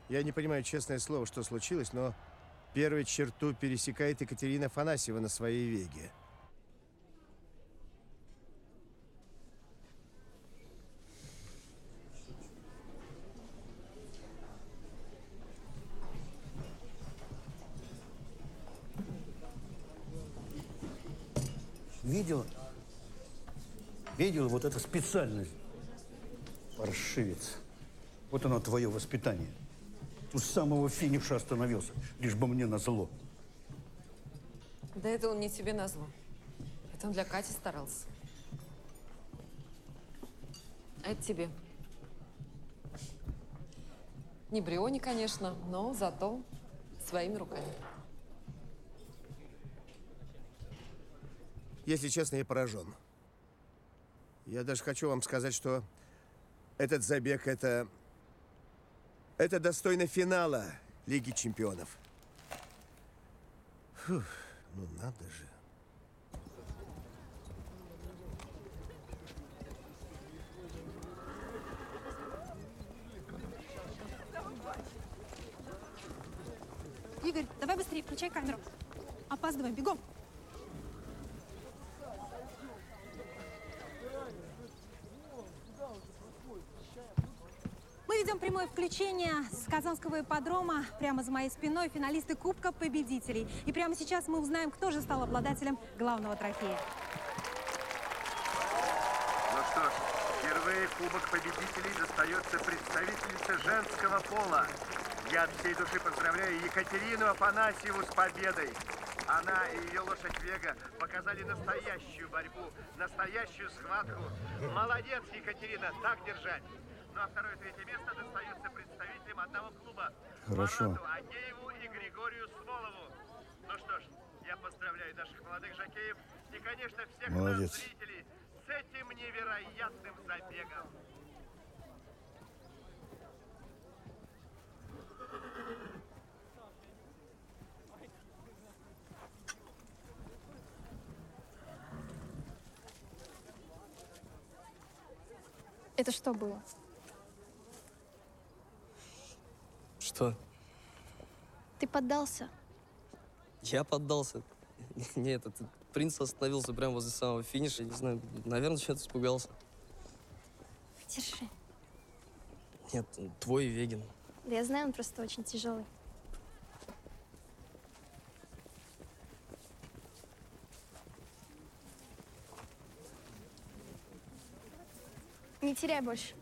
Я не понимаю, честное слово, что случилось, но первую черту пересекает Екатерина Афанасьева на своей веге. Видела? Видела вот это специальность? Паршивец. Вот оно твое воспитание. У самого финиша остановился, лишь бы мне назло. Да это он не тебе назло. Это он для Кати старался. А это тебе. Не Бриони, конечно, но зато своими руками. Если честно, я поражен. Я даже хочу вам сказать, что этот забег – это Это достойно финала Лиги чемпионов. Фух, ну надо же. Игорь, давай быстрее, включай камеру. Опаздываем, бегом. Ведем прямое включение с Казанского ипподрома. Прямо за моей спиной финалисты Кубка победителей. И прямо сейчас мы узнаем, кто же стал обладателем главного трофея. Ну что ж, впервые Кубок победителей достается представительнице женского пола. Я от всей души поздравляю Екатерину Афанасьеву с победой. Она и ее лошадь Вега показали настоящую борьбу, настоящую схватку. Молодец, Екатерина, так держать. Ну а второе и третье место достаются представителям одного клуба. Хорошо. Марату Агееву и Григорию Смолову. Ну что ж, я поздравляю наших молодых жокеев и, конечно, всех Молодец. нас, зрителей, с этим невероятным забегом. Это что было? Что? Ты поддался? Я поддался. Нет, этот принц остановился прямо возле самого финиша. Не знаю, наверное, что-то испугался. Держи. Нет, твой Вегин. Да я знаю, он просто очень тяжелый. Не теряй больше.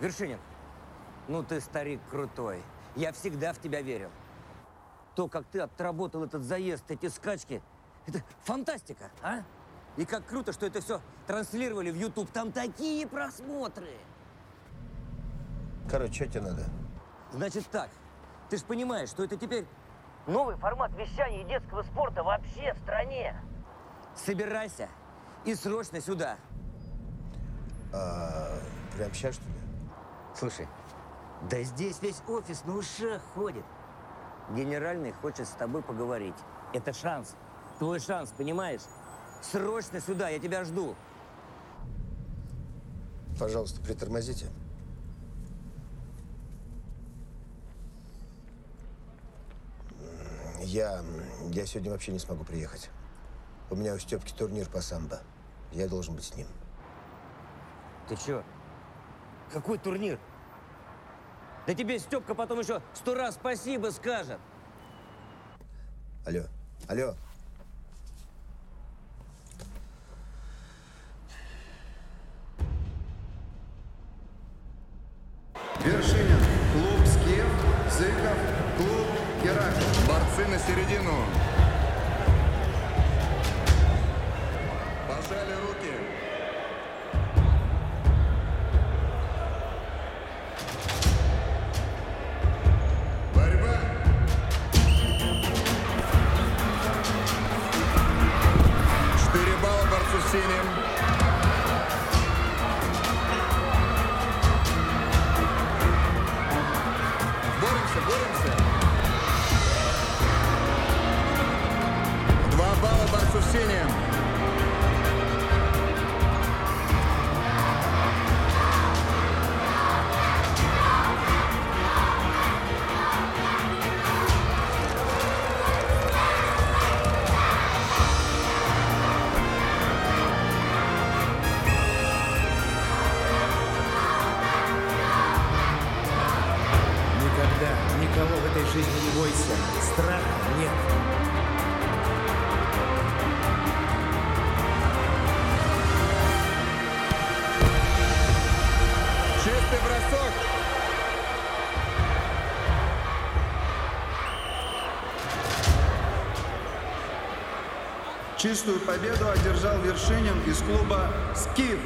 Вершинин, ну ты старик крутой. Я всегда в тебя верил. То, как ты отработал этот заезд, эти скачки, это фантастика, а? И как круто, что это все транслировали в YouTube. Там такие просмотры. Короче, что тебе надо? Значит так, ты же понимаешь, что это теперь новый формат вещания и детского спорта вообще в стране. Собирайся и срочно сюда. А, прям сейчас, что ли? Слушай, да здесь весь офис на ушах ходит. Генеральный хочет с тобой поговорить. Это шанс. Твой шанс, понимаешь? Срочно сюда, я тебя жду. Пожалуйста, притормозите. Я, я сегодня вообще не смогу приехать. У меня у Степки турнир по самбо. Я должен быть с ним. Ты чё? Какой турнир? Да тебе Степка потом еще сто раз спасибо скажет. Алло, алло. Чистую победу одержал Вершинин из клуба «Скиф».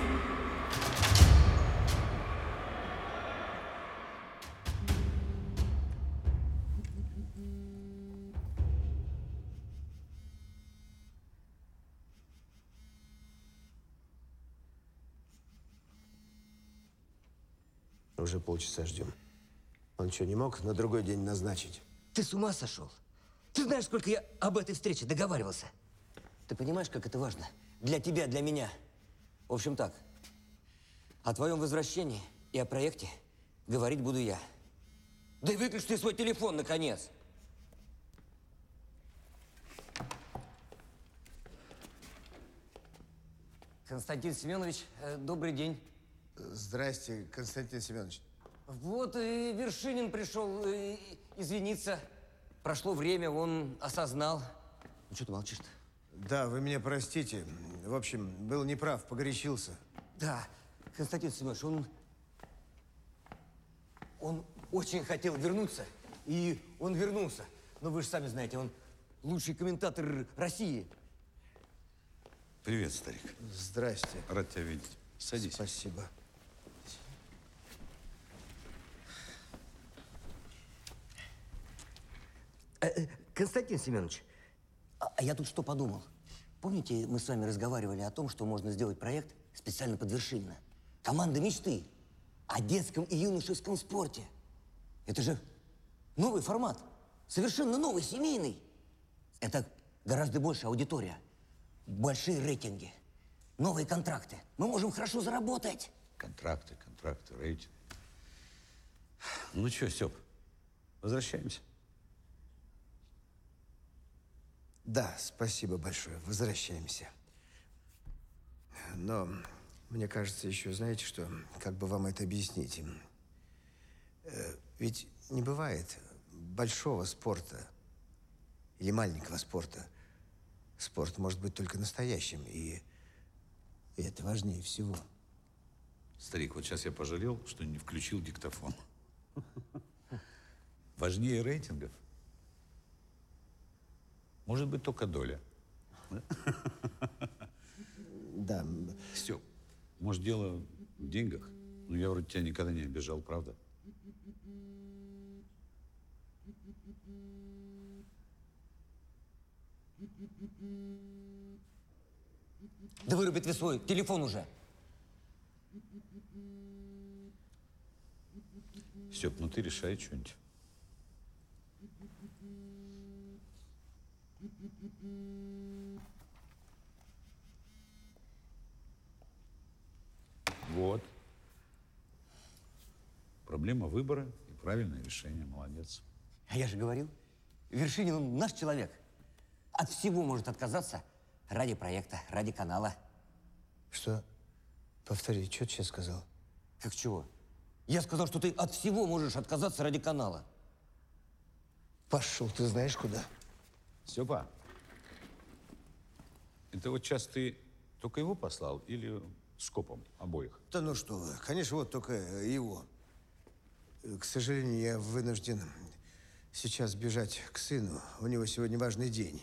Уже полчаса ждем. Он что, не мог на другой день назначить? Ты с ума сошел? Ты знаешь, сколько я об этой встрече договаривался? Ты понимаешь, как это важно? Для тебя, для меня. В общем так, о твоем возвращении и о проекте говорить буду я. Да и выключи ты свой телефон, наконец. Константин Семенович, э, добрый день. Здрасте, Константин Семенович. Вот и Вершинин пришел э, извиниться. Прошло время, он осознал. Ну, что ты молчишь-то? Да, вы меня простите. В общем, был неправ, погорячился. Да, Константин Семенович, он... Он очень хотел вернуться, и он вернулся. Но вы же сами знаете, он лучший комментатор России. Привет, старик. Здрасте. Рад тебя видеть. Садись. Спасибо. Э, э, Константин Семенович, а а я тут что подумал? Помните, мы с вами разговаривали о том, что можно сделать проект специально под Вершинина? Команда мечты о детском и юношеском спорте. Это же новый формат, совершенно новый, семейный. Это гораздо больше аудитория, большие рейтинги, новые контракты. Мы можем хорошо заработать. Контракты, контракты, рейтинг. Ну что, Степ, возвращаемся. Да, спасибо большое. Возвращаемся. Но мне кажется, еще знаете что, как бы вам это объяснить? Э, Ведь не бывает большого спорта или маленького спорта. Спорт может быть только настоящим, и, и это важнее всего. Старик, вот сейчас я пожалел, что не включил диктофон. Важнее рейтингов может быть только доля. Да. Степ, может, дело в деньгах? Ну, я вроде тебя никогда не обижал, правда? Да выруби ты свой телефон уже. Степ, ну ты решай что-нибудь. Вот. Проблема выбора и правильное решение. Молодец. А я же говорил, Вершинин он наш человек. От всего может отказаться ради проекта, ради канала. Что? Повтори, что ты сейчас сказал? Как чего? Я сказал, что ты от всего можешь отказаться ради канала. Пошел, ты знаешь куда? Степа, это вот сейчас ты только его послал или с копом обоих? Да ну что вы, конечно, вот только его. К сожалению, я вынужден сейчас бежать к сыну. У него сегодня важный день.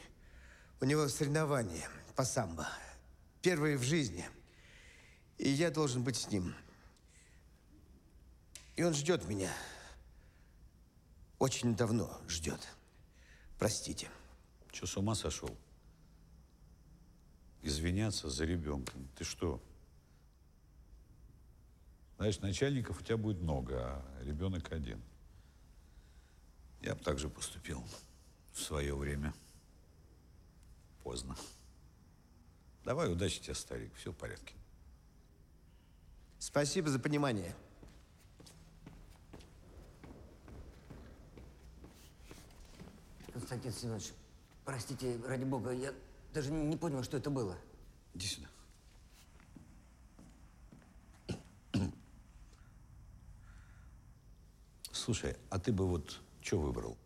У него соревнования по самбо. Первые в жизни. И я должен быть с ним. И он ждет меня. Очень давно ждет. Простите. Че, с ума сошел? Извиняться за ребенком. Ты что? Знаешь, начальников у тебя будет много, а ребенок один. Я бы так же поступил в свое время. Поздно. Давай, удачи тебе, старик. Все в порядке. Спасибо за понимание. Константин Семенович, простите, ради бога, я даже не понял, что это было. Иди сюда. Слушай, а ты бы вот что выбрал?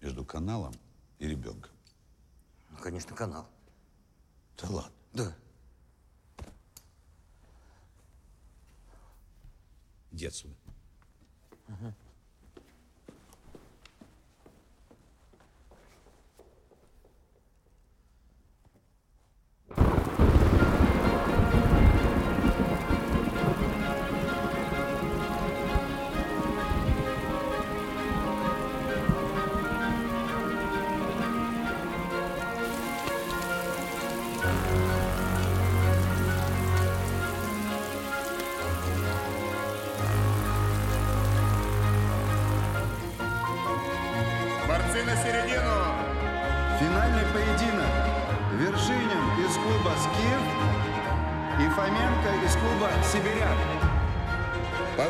Между каналом и ребенком? Ну, конечно, канал. Да ладно. Да. Иди отсюда. Борцы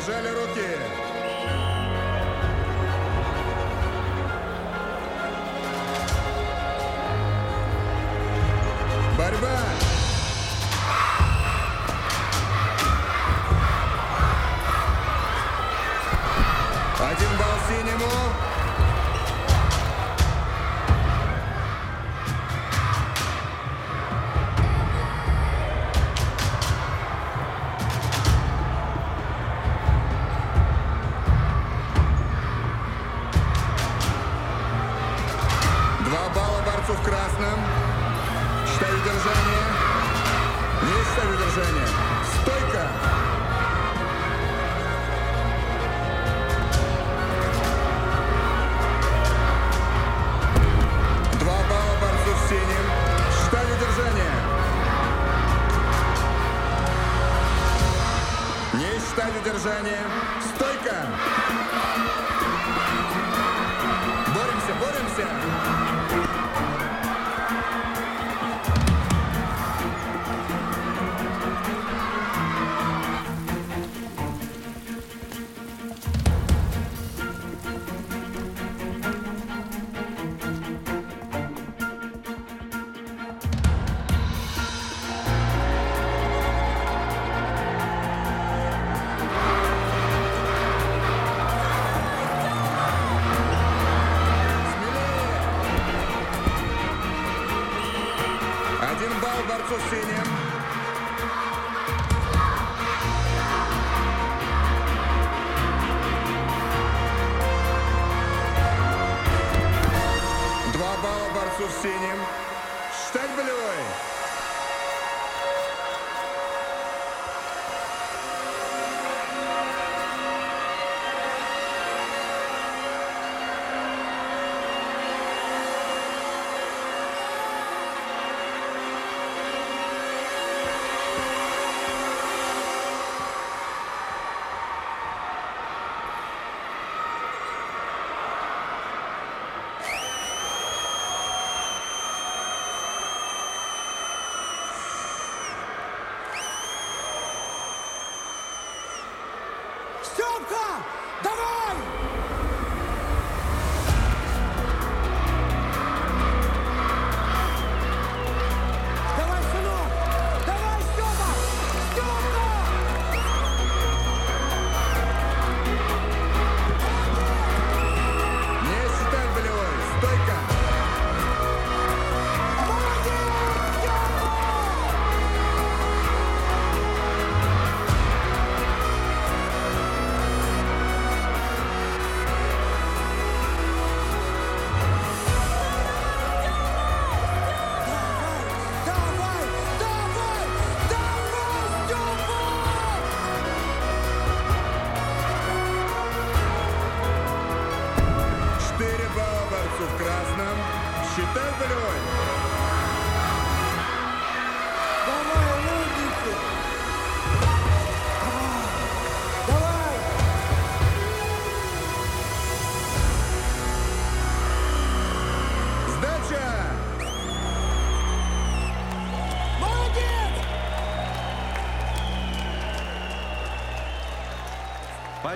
Пожали руки. Борьба. Считаю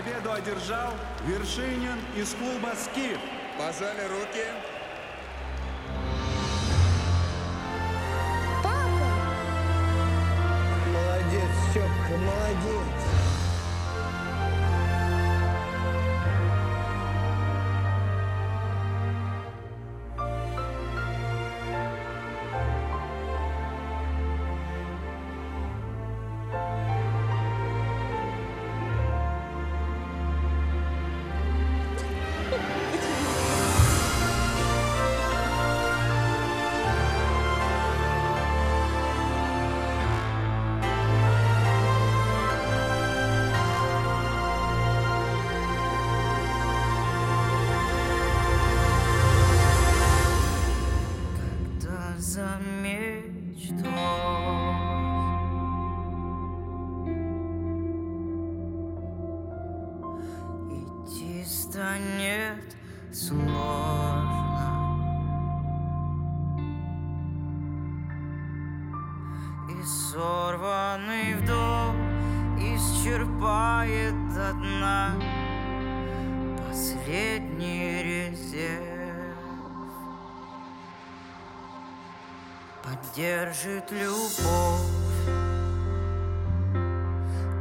Победу одержал Вершинин из клуба «Скиф». Пожали руки. Поддержит любовь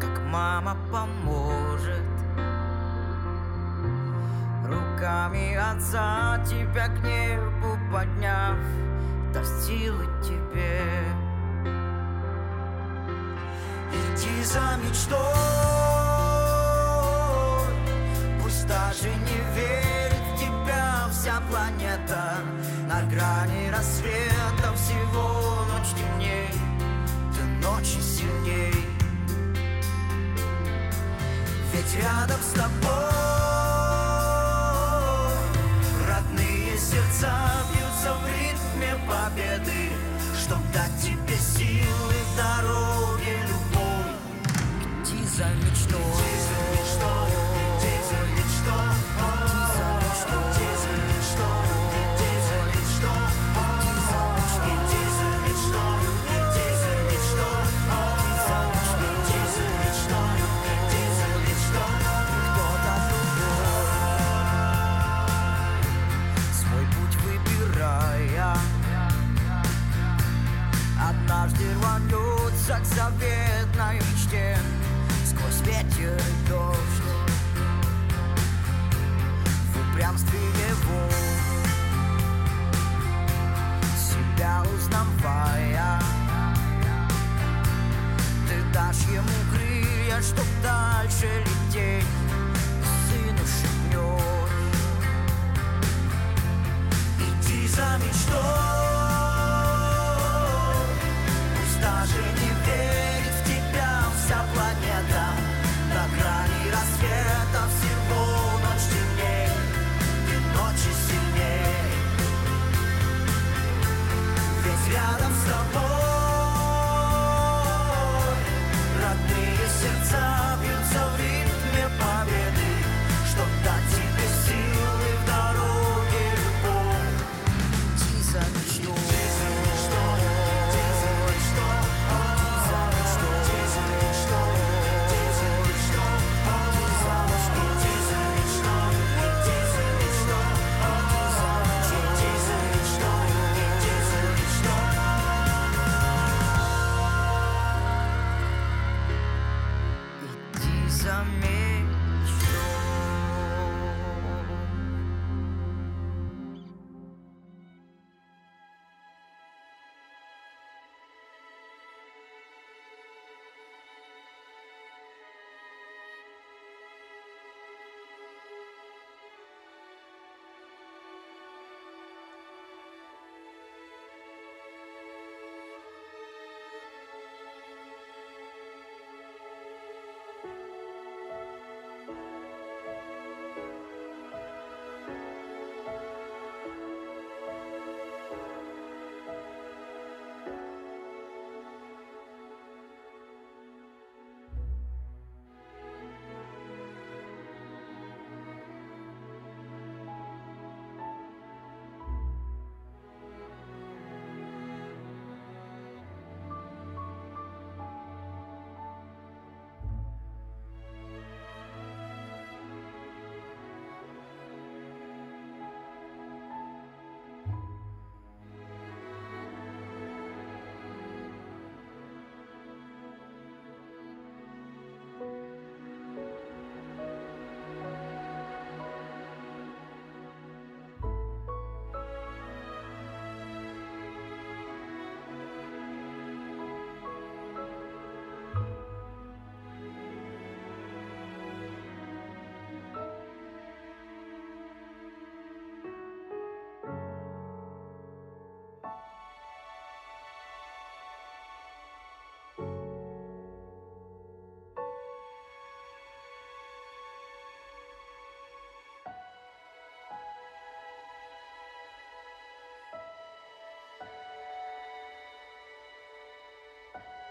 Как мама поможет. Руками отца тебя к небу подняв Даст силы тебе. Иди за мечтой Пусть даже не верит в тебя вся планета. На грани рассвета всего ночи сильней Ведь рядом с тобой thank you